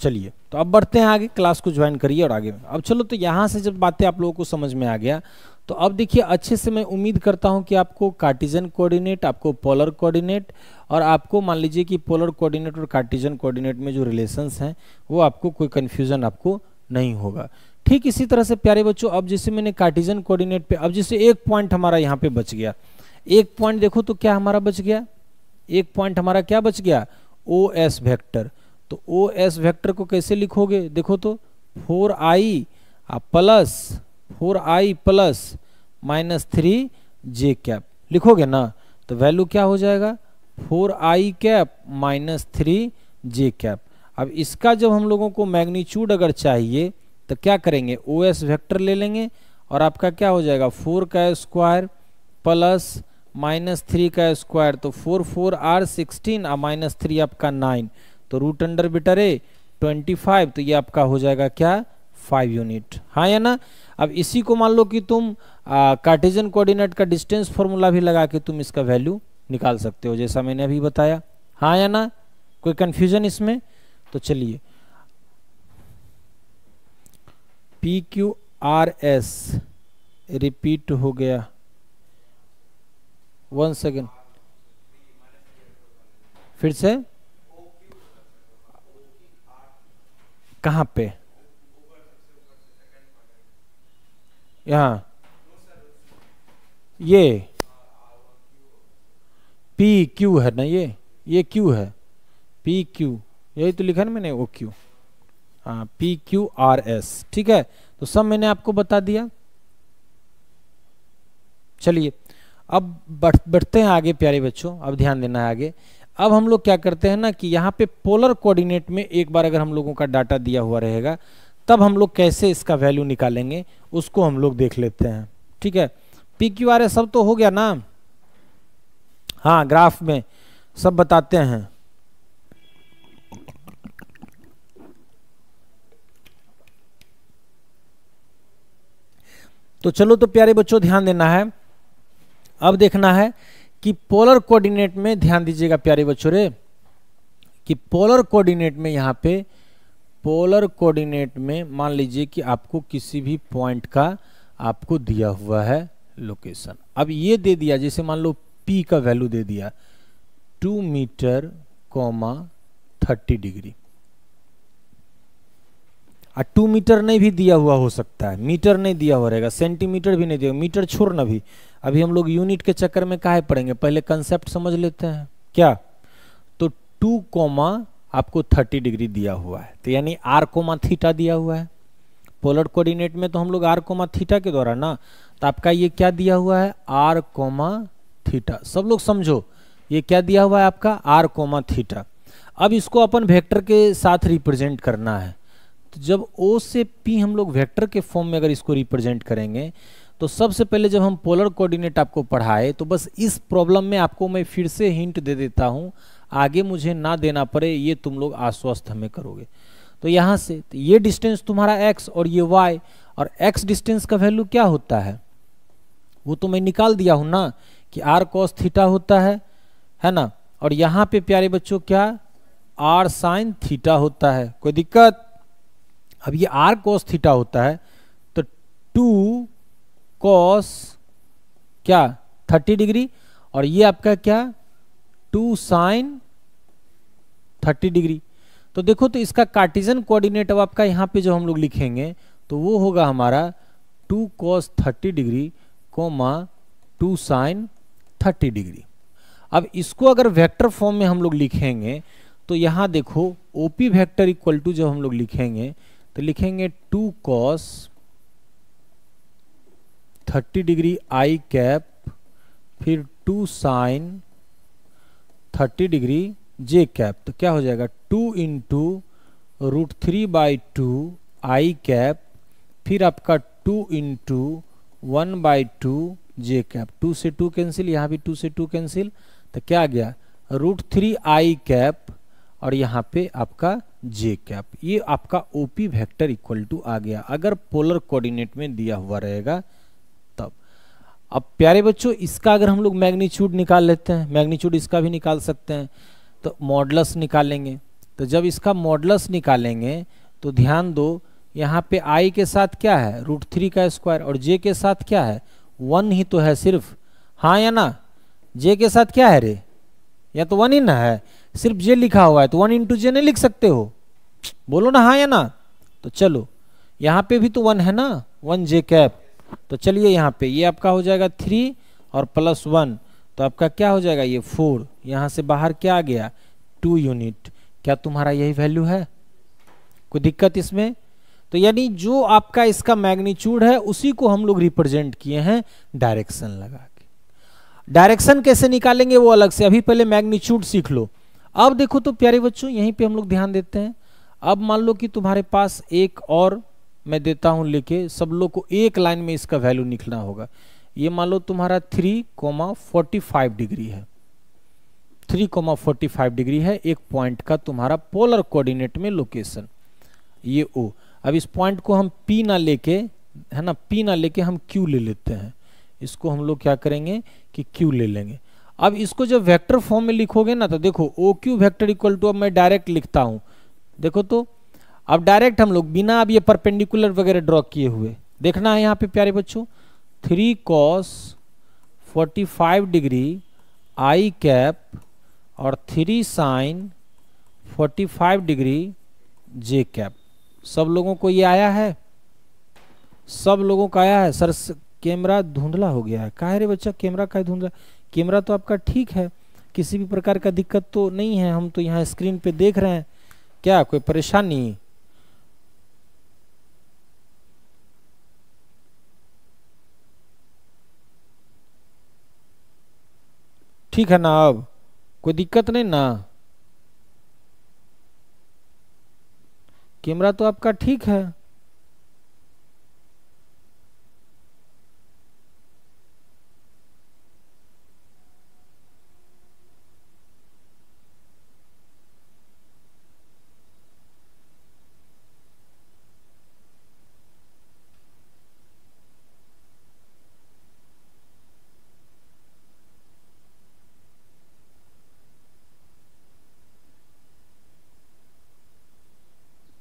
चलिए। तो अब बढ़ते हैं आगे, क्लास को ज्वाइन करिए और आगे। अब चलो तो यहाँ से जब बातें आप लोगों को समझ में आ गया तो अब देखिए, अच्छे से मैं उम्मीद करता हूँ कि आपको कार्टिजन कोऑर्डिनेट आपको पोलर कोऑर्डिनेट और आपको मान लीजिए कि पोलर कोऑर्डिनेट और कार्टिजन कोऑर्डिनेट में जो रिलेशंस हैं, वो आपको कोई कन्फ्यूज़न आपको नहीं होगा। ठीक इसी तरह से प्यारे बच्चों, अब जैसे मैंने कार्टिजन कोऑर्डिनेट पे, अब जैसे एक पॉइंट हमारा यहाँ पे बच गया। एक पॉइंट देखो तो क्या हमारा बच गया? एक पॉइंट हमारा क्या बच गया? ओ एस वैक्टर तो ओ एस वैक्टर को कैसे लिखोगे? देखो तो four i plus four i plus minus three j cap लिखोगे ना? तो वैल्यू क्या हो जाएगा? Four i cap minus three j cap अब इसका जब हम लोगों को मैग्नीच्यूड अगर चाहिए तो क्या करेंगे? ओ एस वैक्टर ले लेंगे और आपका क्या हो जाएगा? फोर का स्क्वायर प्लस माइनस थ्री का स्क्वायर तो फोर फोर आर सिक्सटीन और माइनस थ्री आपका नाइन तो रूट अंडर बिटर ए ट्वेंटी फाइव तो ये आपका हो जाएगा क्या? फाइव यूनिट हाँ या ना? अब इसी को मान लो कि तुम कार्टिजन कोऑर्डिनेट का डिस्टेंस फॉर्मूला भी लगा के तुम इसका वैल्यू निकाल सकते हो, जैसा मैंने अभी बताया. हाँ या ना? कोई कंफ्यूजन इसमें? तो चलिए P Q R S repeat हो गया. वन सेकेंड फिर से. कहाँ पे? यहाँ. ये. पी क्यू है ना ये? ये क्यू है. पी क्यू यही तो लिखा ना मैंने O Q P Q R S ठीक है? तो सब मैंने आपको बता दिया। चलिए, अब बढ़, बढ़ते हैं आगे प्यारे बच्चों, अब ध्यान देना है आगे। अब हम लोग क्या करते हैं ना कि यहाँ पे पोलर कोऑर्डिनेट में एक बार अगर हम लोगों का डाटा दिया हुआ रहेगा, तब हम लोग कैसे इसका वैल्यू निकालेंगे, उसको हम लोग देख लेते हैं, ठीक है? पी क्यू आर एस सब तो हो गया ना? हाँ ग्राफ में सब बताते हैं। तो चलो तो प्यारे बच्चों, ध्यान देना है। अब देखना है कि पोलर कोऑर्डिनेट में ध्यान दीजिएगा प्यारे बच्चों रे, कि पोलर कोऑर्डिनेट में यहाँ पे पोलर कोऑर्डिनेट में मान लीजिए कि आपको किसी भी पॉइंट का आपको दिया हुआ है लोकेशन अब ये दे दिया, जैसे मान लो पी का वैल्यू दे दिया two metre comma thirty degree और टू मीटर नहीं भी दिया हुआ हो सकता है। मीटर नहीं दिया हुआ रहेगा सेंटीमीटर भी नहीं दिया, मीटर छोड़ना भी। अभी हम लोग यूनिट के चक्कर में काहे पढ़ेंगे पहले कंसेप्ट समझ लेते हैं। क्या? तो टू कोमा आपको थर्टी डिग्री दिया हुआ है। तो यानी आर कोमा थीटा दिया हुआ है। पोलर कोऑर्डिनेट में तो हम लोग आर कोमा थीटा के द्वारा ना तो आपका ये क्या दिया हुआ है? आर कोमा थीटा सब लोग समझो, ये क्या दिया हुआ है आपका? आर कोमा थीटा अब इसको अपन वेक्टर के साथ रिप्रेजेंट करना है। तो जब ओ से पी हम लोग वेक्टर के फॉर्म में अगर इसको रिप्रेजेंट करेंगे तो सबसे पहले जब हम पोलर कोऑर्डिनेट आपको पढ़ाए तो बस इस प्रॉब्लम में आपको मैं फिर से हिंट दे देता हूँ, आगे मुझे ना देना पड़े, ये तुम लोग आश्वस्त हमें करोगे। तो यहाँ से तो ये डिस्टेंस तुम्हारा x और ये वाई और एक्स डिस्टेंस का वैल्यू क्या होता है? वो तो मैं निकाल दिया हूँ ना, कि आर कॉस थीटा होता है है ना? और यहाँ पे प्यारे बच्चों क्या? आर साइन थीटा होता है। कोई दिक्कत? अब ये r cos थीटा होता है तो टू कॉस क्या? थर्टी डिग्री और ये आपका क्या? टू साइन थर्टी डिग्री तो देखो तो इसका कार्टिजन कोऑर्डिनेट अब आपका यहाँ पे जो हम लोग लिखेंगे तो वो होगा हमारा two cos thirty degree comma two sine thirty degree अब इसको अगर वेक्टर फॉर्म में हम लोग लिखेंगे तो यहाँ देखो ओपी वेक्टर इक्वल टू जब हम लोग लिखेंगे तो लिखेंगे two cos thirty degree i cap, फिर two sine thirty degree j cap तो क्या हो जाएगा? Two into root three by two i cap, फिर आपका two into one by two j cap. Two से टू कैंसिल, यहाँ भी टू से टू कैंसिल तो क्या आ गया? रूट थ्री आई कैप, और यहाँ पे आपका जे कैप ये आपका ओपी वेक्टर इक्वल टू आ गया। अगर पोलर कोऑर्डिनेट में दिया हुआ रहेगा, तब। अब प्यारे बच्चों, इसका अगर हम लोग मैग्नीच्यूड निकाल लेते हैं मैग्नीच्यूड इसका भी निकाल सकते हैं तो मॉडलस निकालेंगे। तो जब इसका मॉडलस निकालेंगे तो ध्यान दो, यहाँ पे आई के साथ क्या है? रूट थ्री का स्क्वायर और जे के साथ क्या है? वन ही तो है सिर्फ़। हाँ या ना? जे के साथ क्या है रे? या तो वन ही ना है? सिर्फ़ जे लिखा हुआ है तो वन इंटू जे नहीं लिख सकते हो। बोलो ना हाँ या ना तो चलो। यहाँ पे भी तो वन है ना वन जे कैप तो चलिए यहाँ पे, ये आपका हो जाएगा थ्री और प्लस वन तो आपका क्या हो जाएगा ये फोर यहाँ से बाहर क्या आ गया? टू यूनिट क्या तुम्हारा यही वैल्यू है? कोई दिक्कत इसमें? तो यानी जो आपका इसका मैग्नीच्यूड है, उसी को हम लोग रिप्रेजेंट किए हैं डायरेक्शन लगा के। डायरेक्शन कैसे निकालेंगे वो अलग से? अभी पहले मैग्नीच्यूड सीख लो। अब देखो तो प्यारे बच्चों, यहीं पे हम लोग ध्यान देते हैं। अब मान लो कि तुम्हारे पास एक और मैं देता हूँ लेके, सब लोग को एक लाइन में इसका वैल्यू निकलना होगा। ये मान लो तुम्हारा three comma forty five degree है। Three comma forty five degree है, एक पॉइंट का तुम्हारा पोलर कोऑर्डिनेट में लोकेशन ये ओ। अब इस पॉइंट को हम पी ना लेके, है ना पी ना लेके हम क्यू ले लेते हैं। इसको हम लोग क्या करेंगे कि क्यू ले लेंगे। अब इसको जब वेक्टर फॉर्म में लिखोगे ना तो देखो O Q vector equal to अब मैं डायरेक्ट लिखता हूँ। देखो तो अब डायरेक्ट हम लोग बिना अब ये परपेंडिकुलर वगैरह ड्रॉ किए हुए। देखना है यहाँ पे प्यारे बच्चों three cos forty five degree i cap और three sine forty five degree j cap सब लोगों को ये आया है? सब लोगों का आया है? सर कैमरा धुंधला हो गया है। कहा रे बच्चा? कैमरा का धुंधला? कैमरा तो आपका ठीक है, किसी भी प्रकार का दिक्कत तो नहीं है, हम तो यहाँ स्क्रीन पे देख रहे हैं। क्या कोई परेशानी? ठीक है ना अब? कोई दिक्कत नहीं ना? कैमरा तो आपका ठीक है।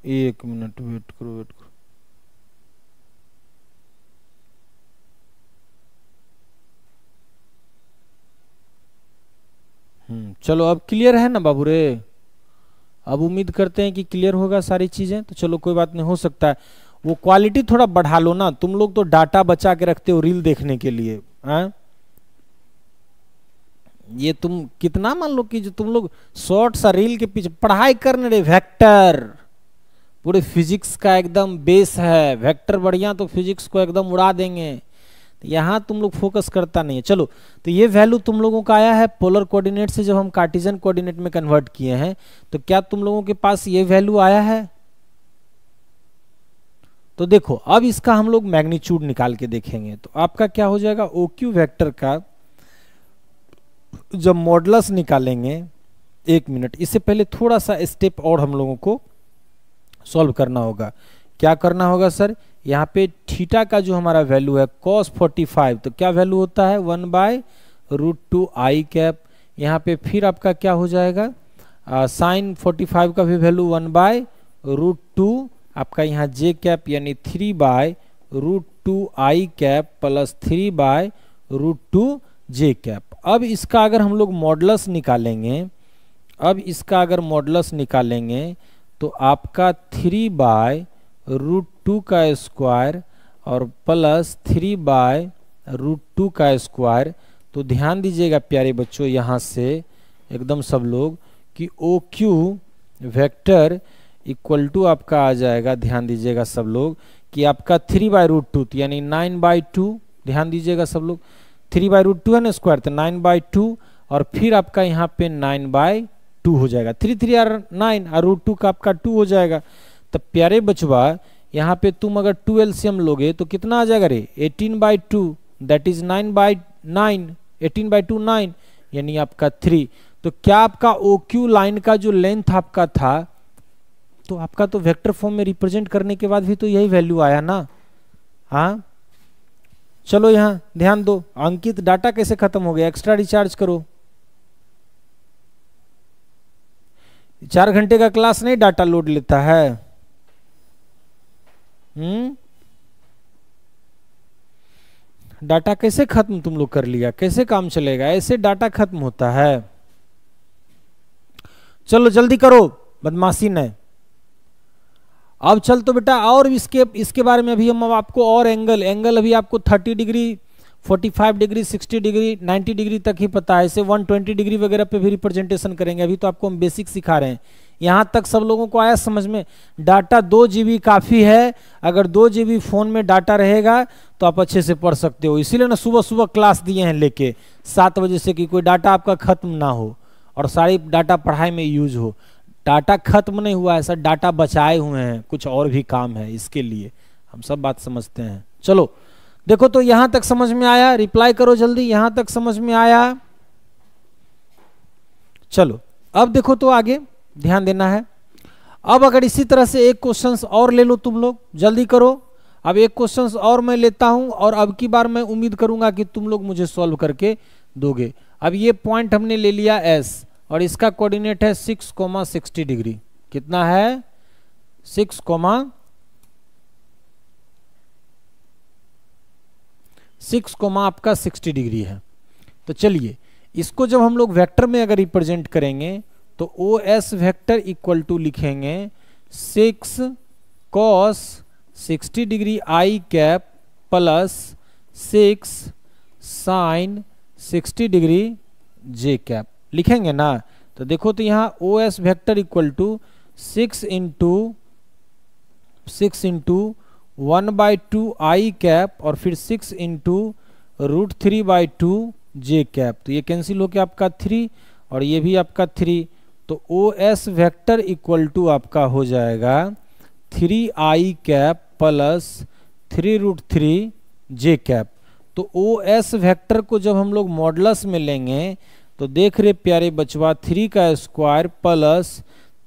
एक मिनट वेट करो वेट करो। हम्म चलो अब क्लियर है ना बाबू रे अब उम्मीद करते हैं कि क्लियर होगा सारी चीज़ें तो चलो कोई बात नहीं, हो सकता है। वो क्वालिटी थोड़ा बढ़ा लो ना, तुम लोग तो डाटा बचा के रखते हो रील देखने के लिए हाँ? ये तुम कितना मान लो कि जो तुम लोग शॉर्ट सा रील के पीछे पढ़ाई करने रहे वेक्टर पूरे फिजिक्स का एकदम बेस है। वेक्टर बढ़िया तो फिजिक्स को एकदम उड़ा देंगे। तो यहाँ तुम लोग फोकस करता नहीं है। चलो तो ये वैल्यू तुम लोगों का आया है पोलर कोऑर्डिनेट से जब हम कार्टिजन कोऑर्डिनेट में कन्वर्ट किए हैं तो क्या तुम लोगों के पास ये वैल्यू आया है? तो देखो, अब इसका हम लोग मैग्नीच्यूड निकाल के देखेंगे। तो आपका क्या हो जाएगा? ओ क्यू वैक्टर का जब मॉडलस निकालेंगे, एक मिनट इससे पहले थोड़ा सा स्टेप और हम लोगों को सॉल्व करना होगा। क्या करना होगा सर? यहाँ पे थीटा का जो हमारा वैल्यू है कॉस 45 तो क्या वैल्यू होता है? One by root two i cap. यहाँ पे फिर आपका क्या हो जाएगा? साइन 45 का भी value one by root two, आपका यहाँ जे कैप यानी three by root two i cap plus three by root two j cap. अब इसका अगर हम लोग मॉडलस निकालेंगे, अब इसका अगर मॉडलस निकालेंगे तो आपका थ्री बाय रूट टू का स्क्वायर और plus three by root two का स्क्वायर तो ध्यान दीजिएगा प्यारे बच्चों यहाँ से एकदम सब लोग कि O Q vector equal to आपका आ जाएगा। ध्यान दीजिएगा सब लोग कि आपका थ्री बाय रूट टू यानी नाइन बाई टू ध्यान दीजिएगा सब लोग। थ्री बाय रूट टू है ना स्क्वायर तो नाइन बाई टू और फिर आपका यहाँ पे नाइन बाई टू हो जाएगा। थ्री थ्री आर नाइन और रूट टू का आपका टू हो जाएगा। तो प्यारे बचवा यहाँ पे तुम अगर टू एलसीएम लोगे तो कितना आ जाएगा रे? Eighteen by two that is nine by nine eighteen by two nine, यानी आपका थ्री। तो क्या आपका ओ क्यू लाइन का जो लेंथ आपका था तो आपका तो वेक्टर फॉर्म में रिप्रेजेंट करने के बाद भी तो यही वैल्यू आया ना? हाँ? चलो यहाँ, ध्यान दो। अंकित डाटा कैसे खत्म हो गया? एक्स्ट्रा रिचार्ज करो। चार घंटे का क्लास नहीं, डाटा लोड लेता है। हम्म? डाटा कैसे खत्म तुम लोग कर लिया? कैसे काम चलेगा? ऐसे डाटा खत्म होता है। चलो, जल्दी करो, बदमाशी नहीं अब चल तो बेटा, और इसके इसके बारे में अभी हम आपको और एंगल एंगल अभी आपको 30 डिग्री 45 डिग्री 60 डिग्री 90 डिग्री तक ही पता है। इसे 120 डिग्री वगैरह पे भी रिप्रेजेंटेशन करेंगे। अभी तो आपको हम बेसिक सिखा रहे हैं। यहाँ तक सब लोगों को आया समझ में? डाटा दो जीबी काफ़ी है। अगर दो जीबी फ़ोन में डाटा रहेगा तो आप अच्छे से पढ़ सकते हो। इसीलिए ना सुबह सुबह क्लास दिए हैं लेके। सात बजे से कि कोई डाटा आपका खत्म ना हो और सारी डाटा पढ़ाई में यूज़ हो। डाटा खत्म नहीं हुआ है सर डाटा बचाए हुए हैं। कुछ और भी काम है इसके लिए। हम सब बात समझते हैं। चलो देखो तो यहाँ तक समझ में आया रिप्लाई करो जल्दी, यहाँ तक समझ में आया। चलो, अब देखो तो आगे, ध्यान देना है। अब अगर इसी तरह से एक क्वेश्चन और ले लो तुम लोग, जल्दी करो। अब एक क्वेश्चन और मैं लेता हूँ, और अब की बार मैं उम्मीद करूँगा कि तुम लोग मुझे सॉल्व करके दोगे। अब ये पॉइंट हमने ले लिया एस और इसका कोऑर्डिनेट है सिक्स कोमा सिक्सटी डिग्री कितना है? सिक्स कोमा सिक्स कोमा आपका सिक्सटी डिग्री है। तो चलिए, इसको जब हम लोग वेक्टर में अगर रिप्रेजेंट करेंगे तो O S vector equal to लिखेंगे six cos sixty degree i cap plus six sine sixty degree j cap. लिखेंगे ना? तो देखो तो यहाँ O S vector equal to six into six into one by two i cap और फिर six into root three by two j cap. तो ये कैंसिल हो गया आपका थ्री और ये भी आपका थ्री। तो O S vector equal to आपका हो जाएगा three i cap plus three root three j cap. तो ओ एस वैक्टर को जब हम लोग मॉडलस में लेंगे तो देख रहे प्यारे बचवा, थ्री का square plus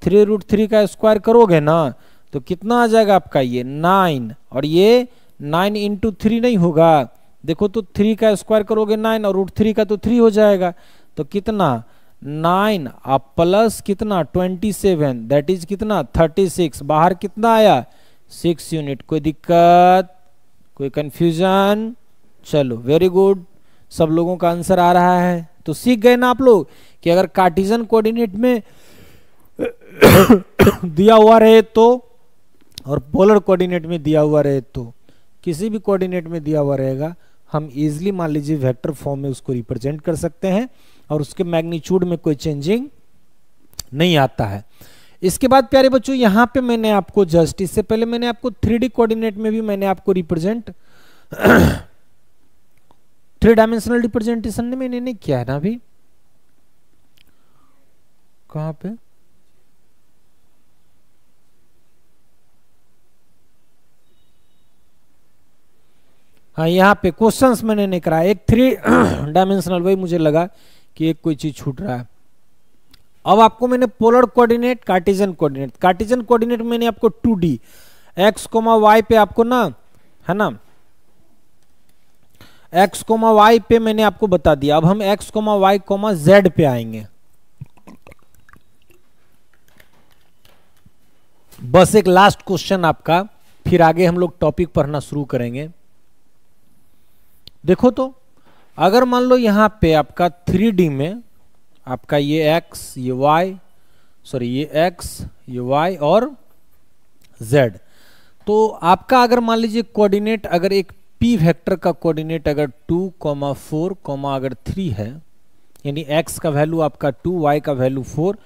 three root three का स्क्वायर करोगे ना तो कितना आ जाएगा आपका ये नाइन? और ये नाइन इंटू थ्री नहीं होगा। देखो तो थ्री का स्क्वायर करोगे नाइन और रूट थ्री का तो थ्री हो जाएगा। तो कितना? नाइन आप प्लस कितना? ट्वेंटी सेवन दैट इज़ कितना? थर्टी सिक्स बाहर कितना आया? सिक्स यूनिट कोई दिक्कत? कोई कंफ्यूजन चलो वेरी गुड सब लोगों का आंसर आ रहा है। तो सीख गए ना आप लोग कि अगर कार्टिजन कोऑर्डिनेट में दिया हुआ रहे तो और पोलर कोऑर्डिनेट में दिया हुआ रहे तो किसी भी कोऑर्डिनेट में दिया हुआ रहेगा, हम इजिली मान लीजिए वेक्टर फॉर्म में उसको रिप्रेजेंट कर सकते हैं और उसके मैग्नीट्यूड में कोई चेंजिंग नहीं आता है। इसके बाद प्यारे बच्चों, यहाँ पे मैंने आपको जस्ट इससे पहले मैंने आपको थ्री डी कोऑर्डिनेट में भी मैंने आपको रिप्रेजेंट थ्री डायमेंशनल रिप्रेजेंटेशन ने मैंने नहीं किया है ना अभी? कहाँ पे? हाँ यहाँ पे क्वेश्चंस मैंने नहीं कराया एक थ्री डायमेंशनल वही मुझे लगा कि एक कोई चीज़ छूट रहा है। अब आपको मैंने polar coordinate Cartesian coordinate Cartesian coordinate मैंने आपको two D x comma y पे आपको ना, है ना? एक्स कोमा वाई पे मैंने आपको बता दिया। अब हम x comma y comma z पे आएँगे। बस एक लास्ट क्वेश्चन आपका, फिर आगे हम लोग टॉपिक पढ़ना शुरू करेंगे। देखो तो अगर मान लो यहाँ पे आपका थ्री डी में आपका ये x, ये y सॉरी ये x, ये y और z. तो आपका अगर मान लीजिए कोऑर्डिनेट अगर एक p वेक्टर का कोऑर्डिनेट अगर टू कॉमा फोर कॉमा अगर थ्री है, यानी x का वैल्यू आपका टू y का वैल्यू फोर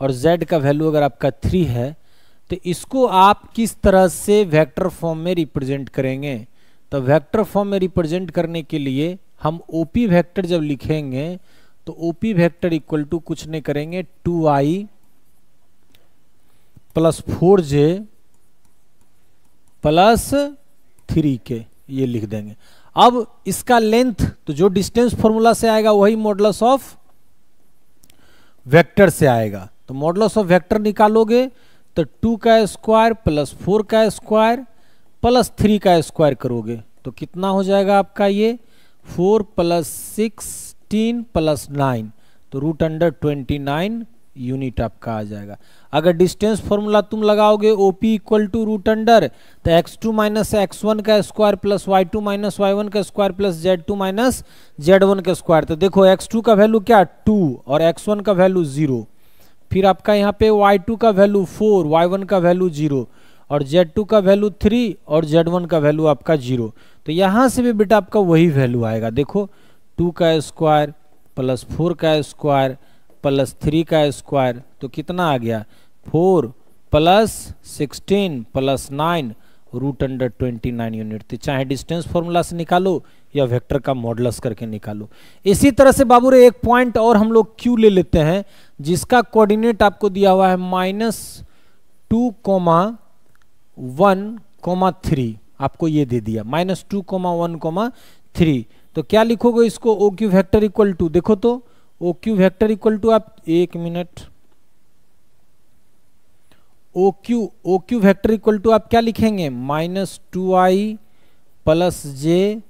और z का वैल्यू अगर आपका थ्री है तो इसको आप किस तरह से वेक्टर फॉर्म में रिप्रेजेंट करेंगे? तो वेक्टर फॉर्म में रिप्रेजेंट करने के लिए हम ओपी वेक्टर जब लिखेंगे तो ओपी वेक्टर इक्वल टू कुछ नहीं करेंगे two i plus four j plus three k ये लिख देंगे। अब इसका लेंथ तो जो डिस्टेंस फॉर्मूला से आएगा, वही मॉडलस ऑफ़ वेक्टर से आएगा। तो मॉडलस ऑफ़ वेक्टर निकालोगे तो टू का स्क्वायर प्लस फोर का स्क्वायर प्लस थ्री का स्क्वायर करोगे तो कितना हो जाएगा आपका ये? Four plus sixteen plus nine तो root under twenty nine unit आपका आ जाएगा। अगर डिस्टेंस फॉर्मूला तुम लगाओगे, OP equal to root under तो x two minus x one का square plus y two minus y one का square plus z two minus z one का स्क्वायर। तो देखो, एक्स टू का वैल्यू क्या? टू, और एक्स वन का वैल्यू ज़ीरो। फिर आपका यहाँ पे वाई टू का वैल्यू फोर, वाई वन का वैल्यू ज़ीरो। और Z2 का वैल्यू थ्री और Z1 का वैल्यू आपका ज़ीरो तो यहाँ से भी बेटा आपका वही वैल्यू आएगा। देखो टू का स्क्वायर प्लस फोर का स्क्वायर प्लस थ्री का स्क्वायर तो कितना आ गया? Four plus sixteen plus nine root under twenty nine unit तो चाहे डिस्टेंस फॉर्मूला से निकालो या वेक्टर का मॉडलस करके निकालो। इसी तरह से बाबू रे एक पॉइंट और हम लोग क्यू ले लेते हैं, जिसका कोऑर्डिनेट आपको दिया हुआ है minus two comma one comma three. आपको ये दे दिया। Minus two comma one comma three. तो क्या लिखोगे इसको? O Q vector equal to. देखो तो O Q vector equal to आप एक minute. O Q O Q vector equal to आप क्या लिखेंगे? Minus two i plus j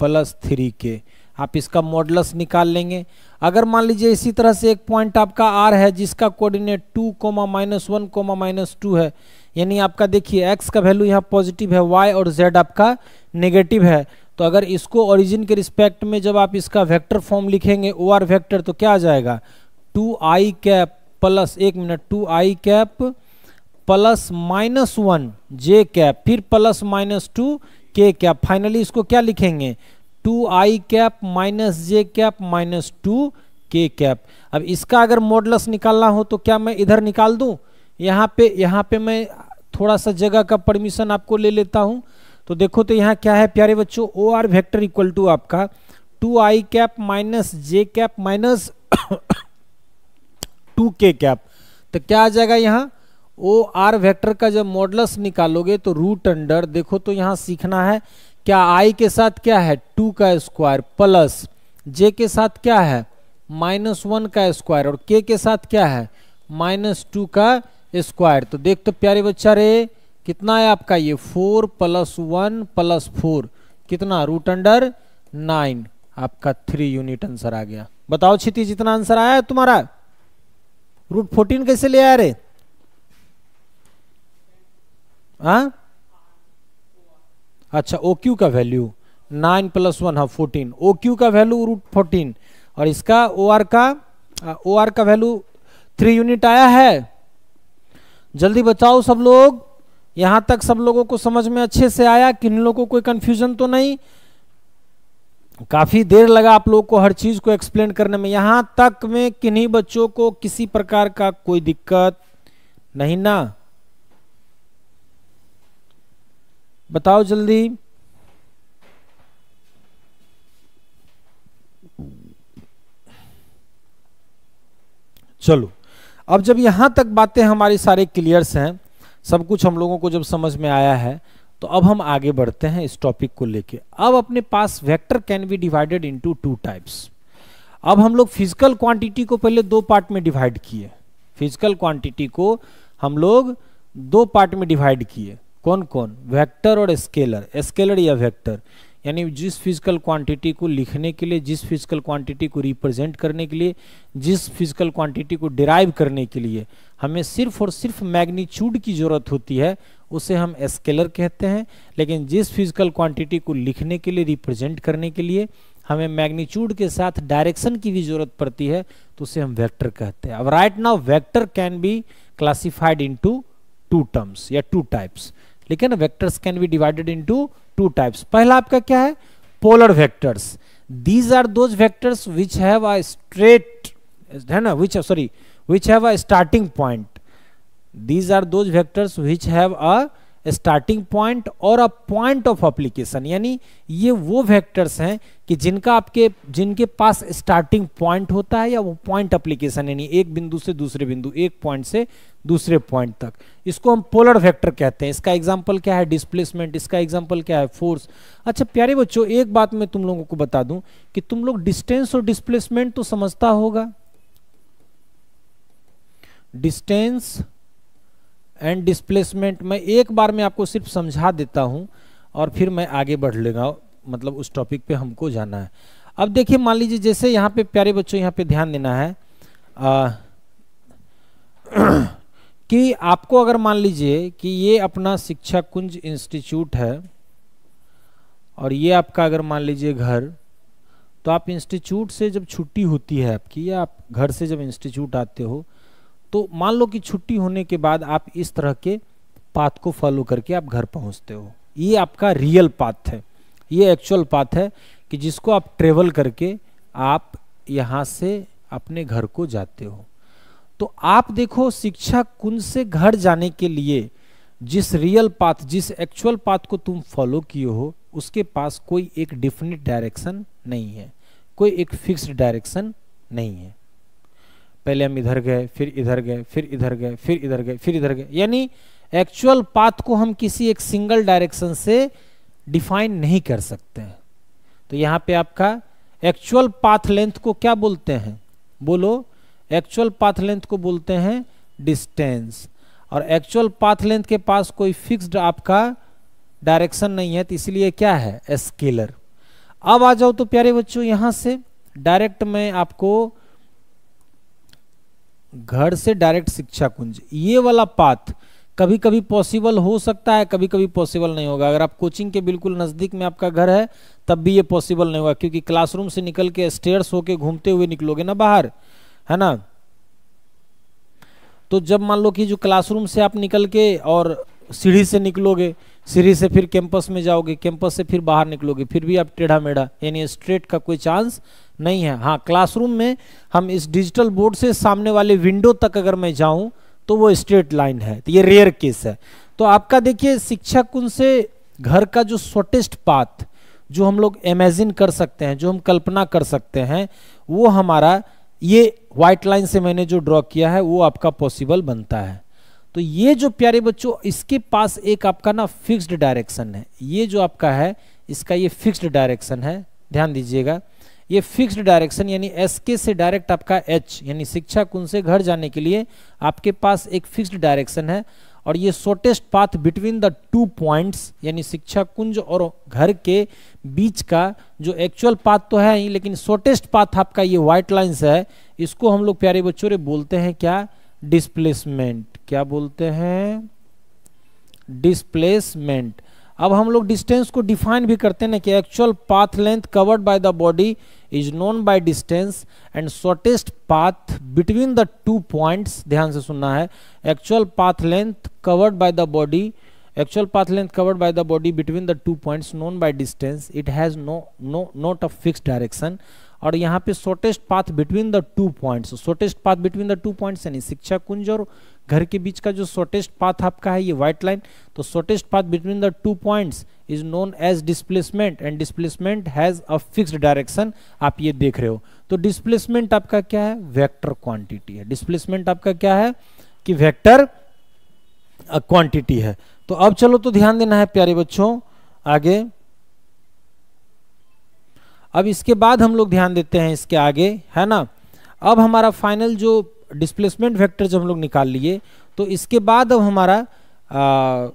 plus three k. आप इसका मॉडलस निकाल लेंगे। अगर मान लीजिए इसी तरह से एक पॉइंट आपका आर है, जिसका coordinate two comma minus one comma minus two है यानी आपका देखिए x का वैल्यू यहाँ पॉजिटिव है, y और z आपका नेगेटिव है। तो अगर इसको ओरिजिन के रिस्पेक्ट में जब आप इसका वेक्टर फॉर्म लिखेंगे ओ आर वैक्टर तो क्या आ जाएगा? टू आई कैप प्लस एक minute two i cap plus minus one j cap फिर plus minus two k cap finally इसको क्या लिखेंगे? Two i cap minus j cap minus two k cap अब इसका अगर मॉडलस निकालना हो तो क्या मैं इधर निकाल दूँ? यहाँ पे यहाँ पे मैं थोड़ा सा जगह का परमिशन आपको ले लेता हूँ। तो देखो तो यहाँ क्या है प्यारे बच्चों? O R vector equal to आपका। Two i cap minus j cap minus two k cap तो क्या आ जाएगा यहाँ? ओ आर वेक्टर का जब मॉडलस निकालोगे तो रूट अंडर देखो तो यहाँ सीखना है। क्या आई के साथ क्या है? टू का स्क्वायर प्लस जे के साथ क्या है? माइनस वन का स्क्वायर और के के साथ क्या है? माइनस टू का स्क्वायर तो देख तो प्यारे बच्चा रे, कितना है आपका ये? Four plus one plus four कितना? रूट अंडर नाइन आपका थ्री यूनिट आंसर आ गया। बताओ छिति जितना आंसर आया तुम्हारा? रूट फोर्टीन कैसे ले आया रे? आ? अच्छा ओ क्यू का वैल्यू नाइन प्लस वन हा फोर्टीन ओ क्यू का वैल्यू रूट फोर्टीन और इसका ओ आर का ओ आर का वैल्यू थ्री यूनिट आया है? जल्दी बताओ सब लोग। यहाँ तक सब लोगों को समझ में अच्छे से आया किन लोगों को कोई कंफ्यूजन तो नहीं। काफ़ी देर लगा आप लोगों को हर चीज़ को एक्सप्लेन करने में। यहाँ तक में किन्हीं बच्चों को किसी प्रकार का कोई दिक्कत नहीं ना। बताओ जल्दी। चलो। अब जब यहाँ तक बातें हमारी सारे क्लियर्स हैं, सब कुछ हम लोगों को जब समझ में आया है तो अब हम आगे बढ़ते हैं इस टॉपिक को लेके। अब अपने पास vector can be divided into two types. अब हम लोग फ़िज़िकल क्वांटिटी को पहले दो पार्ट में डिवाइड किए। फ़िज़िकल क्वांटिटी को हम लोग दो पार्ट में डिवाइड किए। कौन कौन वेक्टर और स्केलर। स्केलर या वेक्टर। यानी जिस फ़िज़िकल क्वांटिटी को लिखने के लिए, जिस फ़िज़िकल क्वांटिटी को रिप्रेजेंट करने के लिए, जिस फ़िज़िकल क्वांटिटी को डिराइव करने के लिए, हमें सिर्फ़ और सिर्फ़ मैग्नीच्यूड की ज़रूरत होती है, उसे हम स्केलर कहते हैं। लेकिन जिस फ़िज़िकल क्वांटिटी को लिखने के लिए रिप्रेजेंट करने के लिए, हमें मैग्नीच्यूड के साथ डायरेक्शन की भी ज़रूरत पड़ती है तो उसे हम वेक्टर कहते हैं। अब right now vector can be classified into two terms या टू टाइप्स लेकिन vectors can be divided into two types पहला आपका क्या है? Polar vectors these are those vectors which have a straight है ना? Which sorry which have a starting point these are those vectors which have a starting point और a point of application यानी ये वो वेक्टर्स हैं कि जिनका आपके, जिनके पास स्टार्टिंग पॉइंट होता है या वो पॉइंट अप्लीकेशन यानी एक बिंदु से दूसरे बिंदु, एक पॉइंट से दूसरे पॉइंट तक। इसको हम पोलर वेक्टर कहते हैं। इसका एग्ज़ाम्पल क्या है? डिस्प्लेसमेंट इसका एग्ज़ाम्पल क्या है? फोर्स अच्छा प्यारे बच्चों, एक बात मैं तुम लोगों को बता दूँ कि तुम लोग डिस्टेंस और डिस्प्लेसमेंट तो समझता होगा। डिस्टेंस एंड डिस्प्लेसमेंट मैं एक बार में आपको सिर्फ़ समझा देता हूँ और फिर मैं आगे बढ़ लेगा मतलब उस टॉपिक पे हमको जाना है। अब देखिए मान लीजिए जैसे यहाँ पे प्यारे बच्चों यहाँ पे ध्यान देना है आ, कि आपको अगर मान लीजिए कि ये अपना शिक्षा कुंज इंस्टीट्यूट है और ये आपका अगर मान लीजिए घर तो आप इंस्टीट्यूट से जब छुट्टी होती है आपकी या आप घर से जब इंस्टीट्यूट आते हो तो मान लो कि छुट्टी होने के बाद आप इस तरह के पाथ को फॉलो करके आप घर पहुँचते हो। ये आपका रियल पाथ है। ये एक्चुअल पाथ है कि जिसको आप ट्रेवल करके आप यहाँ से अपने घर को जाते हो। तो आप देखो, शिक्षा कुंज से घर जाने के लिए जिस रियल पाथ जिस एक्चुअल पाथ को तुम फॉलो किए हो, उसके पास कोई एक डिफिनिट डायरेक्शन नहीं है। कोई एक फिक्स्ड डायरेक्शन नहीं है। पहले हम इधर गए, फिर इधर गए, फिर इधर गए, फिर इधर गए, फिर इधर गए। यानी एक्चुअल पाथ को हम किसी एक सिंगल डायरेक्शन से डिफाइन नहीं कर सकते हैं। तो यहाँ पे आपका एक्चुअल पाथ लेंथ को क्या बोलते हैं? बोलो एक्चुअल पाथ लेंथ को बोलते हैं डिस्टेंस और एक्चुअल पाथ लेंथ के पास कोई फिक्स्ड आपका डायरेक्शन नहीं है तो इसलिए क्या है? स्केलर अब आ जाओ तो प्यारे बच्चों, यहाँ से डायरेक्ट मैं आपको घर से डायरेक्ट शिक्षा कुंज। ये वाला पाथ कभी कभी पॉसिबल हो सकता है कभी कभी पॉसिबल नहीं होगा। अगर आप कोचिंग के बिल्कुल नज़दीक में आपका घर है, तब भी ये पॉसिबल नहीं होगा, क्योंकि क्लासरूम से निकल के स्टेयर्स होके घूमते हुए निकलोगे ना बाहर, है ना? तो जब मान लो कि जो क्लासरूम से आप निकल के और सीढ़ी से निकलोगे, सीढ़ी से फिर कैंपस में जाओगे कैंपस से फिर बाहर निकलोगे, फिर भी आप टेढ़ा मेढ़ा यानी स्ट्रेट का कोई चांस नहीं है। हाँ क्लासरूम में हम इस डिजिटल बोर्ड से सामने वाले विंडो तक अगर मैं जाऊँ तो वो स्ट्रेट लाइन है तो ये रेयर केस है। तो आपका देखिए, शिक्षा कुंज से घर का जो शॉर्टेस्ट पाथ जो हम लोग इमेजिन कर सकते हैं, जो हम कल्पना कर सकते हैं, वो हमारा, ये व्हाइट लाइन से मैंने जो ड्रॉ किया है, वो आपका पॉसिबल बनता है। तो ये जो प्यारे बच्चों, इसके पास एक आपका ना फिक्स्ड डायरेक्शन है। ये जो आपका है, इसका ये फिक्स्ड डायरेक्शन है। ध्यान दीजिएगा। ये फिक्स्ड डायरेक्शन यानी एस के से डायरेक्ट आपका एच यानी शिक्षा कुंज से घर जाने के लिए आपके पास एक फिक्स्ड डायरेक्शन है। और ये shortest path between the two points यानी शिक्षा कुंज और घर के बीच का जो एक्चुअल पाथ तो है ही, लेकिन शॉर्टेस्ट पाथ आपका ये व्हाइट लाइन्स है, इसको हम लोग प्यारे बच्चों बोलते हैं क्या? डिस्प्लेसमेंट क्या बोलते हैं? डिस्प्लेसमेंट अब हम लोग डिस्टेंस को डिफाइन भी करते हैं ना कि actual path length covered by the body is known by distance and shortest path between the two points ध्यान से सुनना है actual path length covered by the body actual path length covered by the body between the two points known by distance, it has no no, not a fixed direction. और यहाँ पे shortest path between the two points shortest path between the two points यानी शिक्षा कुंज और घर के बीच का जो shortest path आपका है, ये व्हाइट लाइन तो shortest path between the two points is known as displacement and displacement has a fixed direction आप ये देख रहे हो। तो डिस्प्लेसमेंट आपका क्या है? वेक्टर क्वांटिटी है। डिस्प्लेसमेंट आपका क्या है? कि वेक्टर क्वांटिटी है। तो अब चलो तो ध्यान देना है, प्यारे बच्चों, आगे। अब इसके बाद हम लोग ध्यान देते हैं इसके आगे है ना? अब हमारा फाइनल जो डिस्प्लेसमेंट वेक्टर जब हम लोग निकाल लिए तो इसके बाद अब हमारा आ,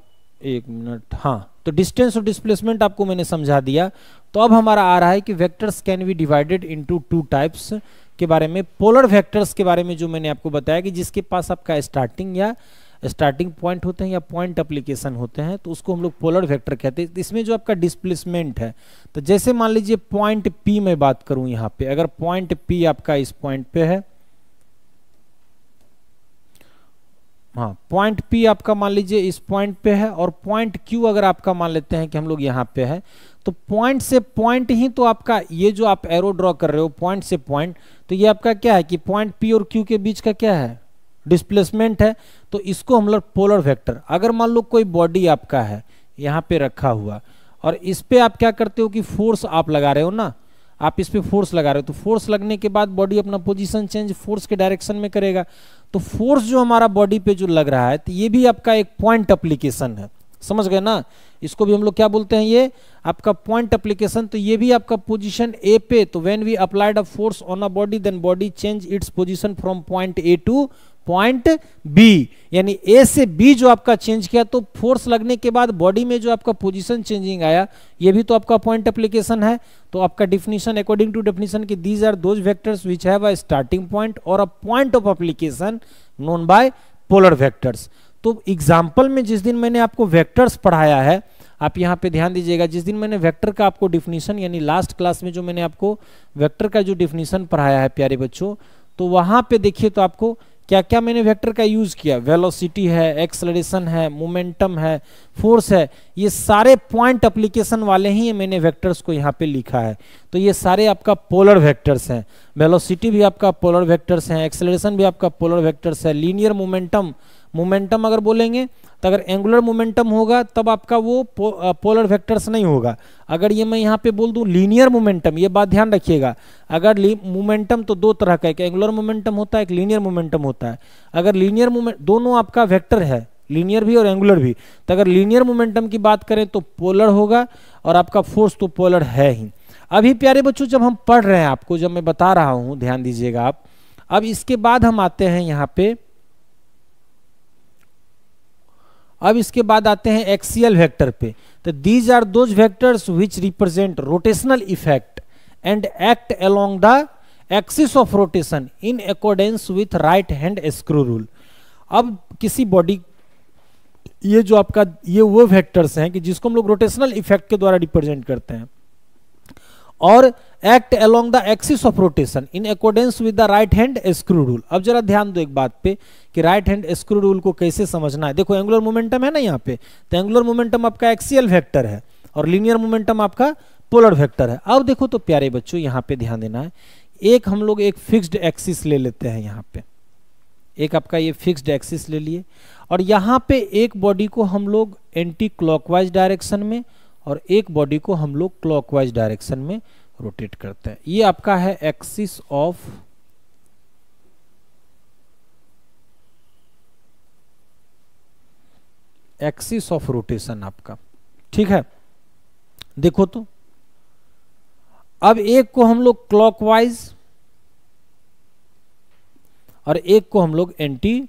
एक मिनट हाँ तो डिस्टेंस और डिस्प्लेसमेंट आपको मैंने समझा दिया। तो अब हमारा आ रहा है कि vectors can be divided into two types के बारे में पोलर वेक्टर्स के बारे में जो मैंने आपको बताया कि जिसके पास आपका स्टार्टिंग या स्टार्टिंग पॉइंट होते हैं या पॉइंट अप्लीकेशन होते हैं तो उसको हम लोग पोलर वेक्टर कहते हैं। इसमें जो आपका डिस्प्लेसमेंट है तो जैसे मान लीजिए पॉइंट पी में बात करूँ यहाँ पे, अगर पॉइंट पी आपका इस पॉइंट पे है हाँ पॉइंट पी आपका मान लीजिए इस पॉइंट पे है, और पॉइंट क्यू अगर आपका मान लेते हैं कि हम लोग यहाँ पे है तो पॉइंट से पॉइंट ही तो आपका, ये जो आप एरो ड्रॉ कर रहे हो पॉइंट से पॉइंट तो ये आपका क्या है कि पॉइंट पी और क्यू के बीच का क्या है? डिस्प्लेसमेंट है तो इसको हम लोग पोलर वेक्टर, अगर मान लो कोई बॉडी आपका है, यहाँ पे रखा हुआ, और इस पर आप क्या करते हो कि फोर्स आप लगा रहे हो ना, आप इस पर फोर्स लगा रहे हो तो फोर्स लगने के बाद बॉडी अपना पोजीशन चेंज फोर्स के डायरेक्शन में करेगा। तो फोर्स जो हमारा बॉडी पे जो लग रहा है तो ये भी आपका एक पॉइंट अप्लीकेशन है। समझ गए ना? इसको भी हम लोग क्या बोलते हैं ये? आपका पॉइंट अप्लीकेशन तो ये भी आपका पोजीशन ए पे तो when we applied a force on a body then body change its position from point A to point B यानी ए से बी जो आपका चेंज किया तो फोर्स लगने के बाद बॉडी में जो आपका पोजीशन चेंजिंग आया, ये भी तो आपका पॉइंट एप्लीकेशन है। तो आपका डिफिनीशन अकॉर्डिंग टू डिफिनीशन की these are those vectors which a starting point और a point of application known by polar vectors तो एग्ज़ाम्पल में जिस दिन मैंने आपको वेक्टर्स पढ़ाया है, आप यहाँ पे ध्यान दीजिएगा, जिस दिन मैंने वेक्टर का आपको डिफिनीशन यानी लास्ट क्लास में जो मैंने आपको वेक्टर का जो डिफिनीशन पढ़ाया है, प्यारे बच्चों तो वहाँ पे देखिए तो आपको क्या क्या मैंने वेक्टर का यूज़ किया? वेलोसिटी है एक्सलरेशन है मोमेंटम है फोर्स है, ये सारे पॉइंट अप्लीकेशन वाले ही मैंने वेक्टर्स को यहाँ पे लिखा है। तो ये सारे आपका पोलर वेक्टर्स हैं। वेलोसिटी भी आपका पोलर वेक्टर्स हैं एक्सलरेशन भी आपका पोलर वेक्टर्स है। लीनियर मोमेंटम मोमेंटम अगर बोलेंगे तो अगर एंगुलर मोमेंटम होगा, तब आपका वो पोलर वेक्टर्स नहीं होगा। अगर ये मैं यहाँ पे बोल दूँ लीनियर मोमेंटम ये बात ध्यान रखिएगा। अगर मोमेंटम तो दो तरह का एक एंगुलर मोमेंटम होता है, एक लीनियर मोमेंटम होता है। अगर लीनियर मोमेंट दोनों आपका वेक्टर है लीनियर भी और एंगुलर भी। तो अगर लीनियर मोमेंटम की बात करें तो पोलर होगा और आपका फोर्स तो पोलर है ही। अभी प्यारे बच्चों, जब हम पढ़ रहे हैं आपको, जब मैं बता रहा हूँ, ध्यान दीजिएगा आप। अब इसके बाद हम आते हैं यहाँ पे अब इसके बाद आते हैं एक्सियल वेक्टर पे। तो these are those vectors which represent rotational effect and act along the axis of rotation in accordance with right hand screw rule अब किसी बॉडी ये जो आपका, ये वो वेक्टर्स हैं कि जिसको हम लोग रोटेशनल इफ़ेक्ट के द्वारा रिप्रेजेंट करते हैं। और act along the axis of rotation in accordance with the right hand screw rule अब जरा ध्यान दो एक बात पे कि राइट हैंड स्क्रू रूल को कैसे समझना है। देखो एंगुलर मोमेंटम है ना यहाँ पे? तो एंगुलर मोमेंटम आपका एक्सियल वेक्टर है और लीनियर मोमेंटम आपका पोलर वेक्टर है। अब देखो तो प्यारे बच्चों, यहाँ पे ध्यान देना है। एक हम लोग एक फिक्स्ड एक्सिस ले लेते हैं यहाँ पे। एक आपका ये फिक्स्ड एक्सिस ले लिए। और यहाँ पे एक बॉडी को हम लोग एंटी क्लॉकवाइज डायरेक्शन में और एक बॉडी को हम लोग क्लॉकवाइज डायरेक्शन में रोटेट करते हैं। ये आपका है axis of axis of rotation आपका। ठीक है? देखो तो। अब एक को हम लोग क्लॉकवाइज और एक को हम लोग एंटी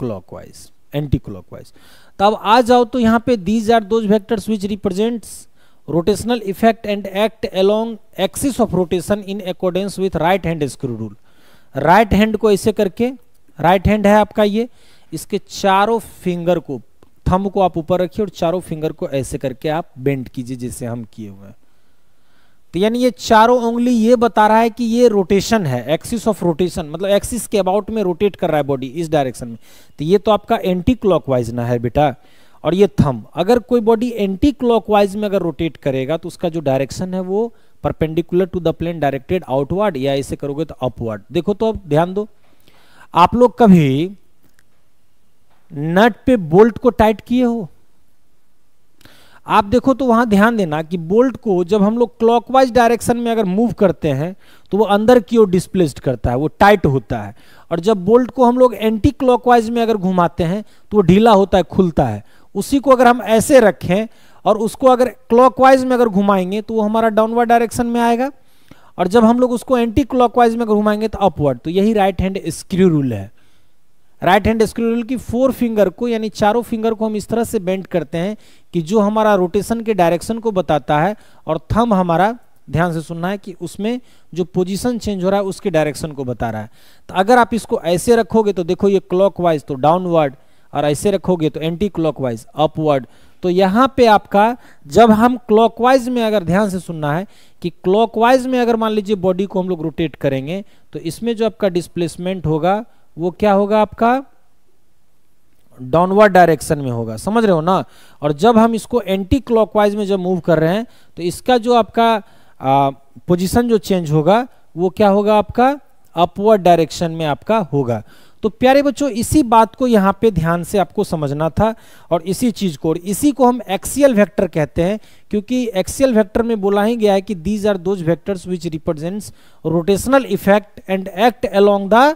क्लॉकवाइज एंटी क्लॉकवाइज तो अब आ जाओ तो यहाँ पे these are those vectors which represents rotational effect and act along axis of rotation in accordance with right hand screw rule right hand को ऐसे करके राइट हैंड है आपका ये, इसके चारों फिंगर को थम को आप ऊपर रखिए और चारों फिंगर को ऐसे करके आप बेंड कीजिए जैसे हम किए हुए हैं। तो यानी ये चारों उंगली ये बता रहा है कि ये रोटेशन है एक्सिस ऑफ़ रोटेशन मतलब एक्सिस के अबाउट में रोटेट कर रहा है बॉडी इस डायरेक्शन में। तो ये तो आपका एंटी क्लॉकवाइज ना है बेटा। और ये थम अगर कोई बॉडी एंटी क्लॉकवाइज में अगर रोटेट करेगा तो उसका जो डायरेक्शन है वो perpendicular to the plane directed outward या ऐसे करोगे तो अपवर्ड देखो तो अब ध्यान दो। आप लोग कभी नट पे बोल्ट को टाइट किए हो? आप देखो तो वहाँ ध्यान देना कि बोल्ट को जब हम लोग क्लॉकवाइज डायरेक्शन में अगर मूव करते हैं तो वो अंदर की ओर डिस्प्लेस्ड करता है, वो टाइट होता है। और जब बोल्ट को हम लोग एंटी क्लॉकवाइज में अगर घुमाते हैं तो वो ढीला होता है, खुलता है। उसी को अगर हम ऐसे रखें और उसको अगर क्लॉकवाइज में अगर घुमाएँगे तो वो हमारा डाउनवर्ड डायरेक्शन में आएगा। और जब हम लोग उसको एंटी क्लॉकवाइज में घुमाएँगे तो अपवर्ड तो यही राइट हैंड स्क्रू रूल है। राइट हैंड स्क्रू रूल की फोर फिंगर को, यानी चारों फिंगर को हम इस तरह से बेंड करते हैं कि जो हमारा रोटेशन के डायरेक्शन को बताता है और थम हमारा ध्यान से सुनना है कि उसमें जो पोजीशन चेंज हो रहा है उसके डायरेक्शन को बता रहा है। तो अगर आप इसको ऐसे रखोगे तो देखो ये क्लॉकवाइज तो डाउनवर्ड, और ऐसे रखोगे तो एंटी क्लॉकवाइज, अपवर्ड। तो यहाँ पे आपका, जब हम क्लॉकवाइज में अगर ध्यान से सुनना है कि क्लॉकवाइज में अगर मान लीजिए बॉडी को हम लोग रोटेट करेंगे तो इसमें जो आपका डिस्प्लेसमेंट होगा वो क्या होगा आपका? डाउनवर्ड डायरेक्शन में होगा। समझ रहे हो ना? और जब हम इसको एंटी क्लॉकवाइज में जब मूव कर रहे हैं तो इसका जो आपका पोजीशन जो चेंज होगा, वो क्या होगा आपका? अपवर्ड डायरेक्शन में आपका होगा। तो प्यारे बच्चों, इसी बात को यहाँ पे ध्यान से आपको समझना था और इसी चीज़ को, और इसी को हम एक्सियल वेक्टर कहते हैं, क्योंकि एक्सियल वेक्टर में बोला ही गया है कि these are those vectors which represents rotational effect and act along the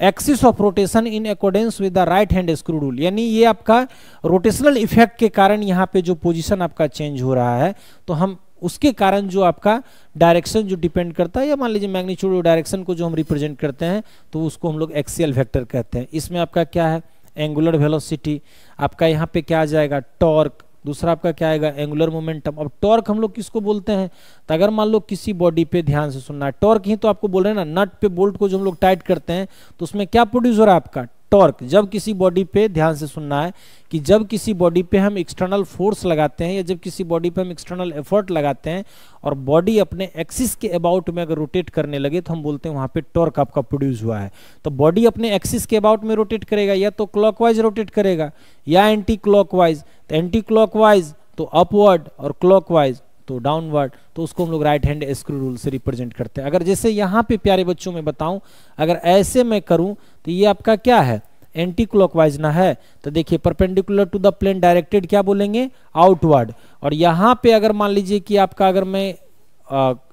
axis of rotation in accordance with the right hand screw rule यानी ये आपका रोटेशनल इफ़ेक्ट के कारण यहाँ पे जो पोजीशन आपका चेंज हो रहा है तो हम उसके कारण जो आपका डायरेक्शन जो डिपेंड करता है, या मान लीजिए मैग्नीट्यूड डायरेक्शन को जो हम रिप्रेजेंट करते हैं तो उसको हम लोग एक्सियल वेक्टर कहते हैं। इसमें आपका क्या है? एंगुलर वेलोसिटी आपका यहाँ पे क्या आ जाएगा? टॉर्क दूसरा आपका क्या आएगा? एंगुलर मोमेंटम अब टॉर्क हम लोग किसको बोलते हैं? तो अगर मान लो किसी बॉडी पे ध्यान से सुनना है टॉर्क ही तो आपको बोल रहे हैं ना नट पे बोल्ट को जो हम लोग टाइट करते हैं तो उसमें क्या प्रोड्यूस हो रहा है आपका? टॉर्क जब किसी बॉडी पे ध्यान से सुनना है कि जब किसी बॉडी पे हम एक्सटर्नल फोर्स लगाते हैं या जब किसी बॉडी पे हम एक्सटर्नल एफर्ट लगाते हैं और बॉडी अपने एक्सिस के अबाउट में अगर रोटेट करने लगे तो हम बोलते हैं वहाँ पे टॉर्क आपका प्रोड्यूस हुआ है। तो बॉडी अपने एक्सिस के अबाउट में रोटेट करेगा या तो क्लॉकवाइज रोटेट करेगा या एंटी क्लॉकवाइज तो एंटी क्लॉकवाइज तो अपवर्ड और क्लॉकवाइज तो डाउनवर्ड तो उसको हम लोग राइट हैंड स्क्रू रूल से रिप्रेजेंट करते हैं। अगर जैसे यहाँ पे प्यारे बच्चों में बताऊँ, अगर ऐसे मैं करूँ तो ये आपका क्या है? एंटी क्लॉकवाइज ना है। तो देखिए perpendicular to the plane directed क्या बोलेंगे? आउटवर्ड और यहाँ पे अगर मान लीजिए कि आपका अगर मैं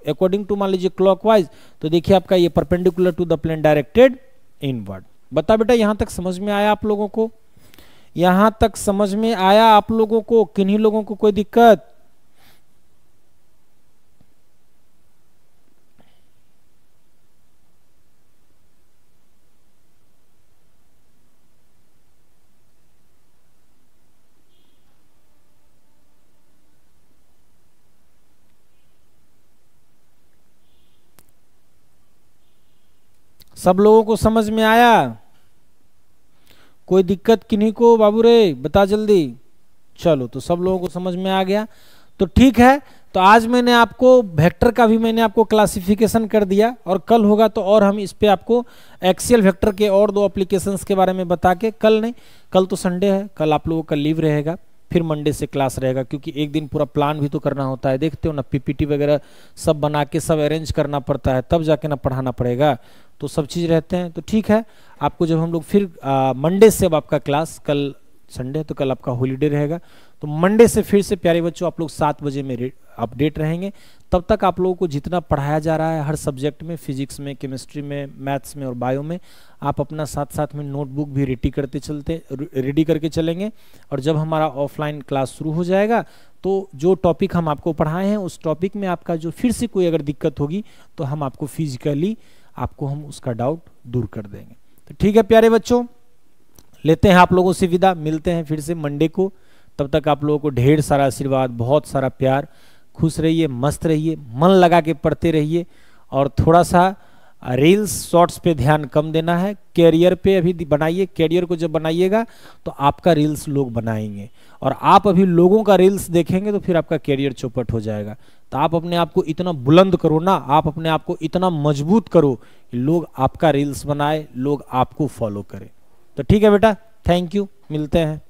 अकॉर्डिंग टू मान लीजिए क्लॉकवाइज तो देखिए आपका ये perpendicular to the plane directed inward बता बेटा, यहाँ तक समझ में आया आप लोगों को? यहाँ तक समझ में आया आप लोगों को? किन्हीं लोगों को कोई दिक्कत? सब लोगों को समझ में आया? कोई दिक्कत किन्हीं को बाबू रे? बता जल्दी। चलो तो सब लोगों को समझ में आ गया। तो ठीक है तो आज मैंने आपको वेक्टर का भी मैंने आपको क्लासिफिकेशन कर दिया और कल होगा तो और हम इस पर आपको एक्सियल वेक्टर के और दो एप्लीकेशंस के बारे में बता के, कल नहीं, कल तो संडे है, कल आप लोगों का लीव रहेगा। फिर मंडे से क्लास रहेगा, क्योंकि एक दिन पूरा प्लान भी तो करना होता है। देखते हो ना, पीपीटी वगैरह सब बना के, सब अरेंज करना पड़ता है, तब जाके ना पढ़ाना पड़ेगा। तो सब चीज़ रहते हैं तो ठीक है। आपको जब हम लोग फिर मंडे से अब आपका क्लास, कल संडे तो कल आपका हॉलीडे रहेगा। तो मंडे से फिर से प्यारे बच्चों, आप लोग सात बजे में अपडेट रहेंगे। तब तक आप लोगों को जितना पढ़ाया जा रहा है हर सब्जेक्ट में, फिजिक्स में, केमिस्ट्री में, मैथ्स में और बायो में, आप अपना साथ साथ में नोटबुक भी रेडी करते चलते रेडी करके चलेंगे। और जब हमारा ऑफलाइन क्लास शुरू हो जाएगा तो जो टॉपिक हम आपको पढ़ाए हैं, उस टॉपिक में आपका जो फिर से कोई अगर दिक्कत होगी तो हम आपको फिजिकली आपको हम उसका डाउट दूर कर देंगे। तो ठीक है प्यारे बच्चों, लेते हैं आप लोगों से विदा, मिलते हैं फिर से मंडे को। तब तक आप लोगों को ढेर सारा आशीर्वाद, बहुत सारा प्यार। खुश रहिए, मस्त रहिए, मन लगा के पढ़ते रहिए और थोड़ा सा रील्स शॉर्ट्स पे ध्यान कम देना है। कैरियर पे अभी बनाइए कैरियर को जब बनाइएगा तो आपका रील्स लोग बनाएँगे। और आप अभी लोगों का रील्स देखेंगे तो फिर आपका कैरियर चौपट हो जाएगा। तो आप अपने आप को इतना बुलंद करो ना, आप अपने आप को इतना मज़बूत करो कि लोग आपका रील्स बनाए, लोग आपको फॉलो करें। तो ठीक है बेटा थैंक यू मिलते हैं।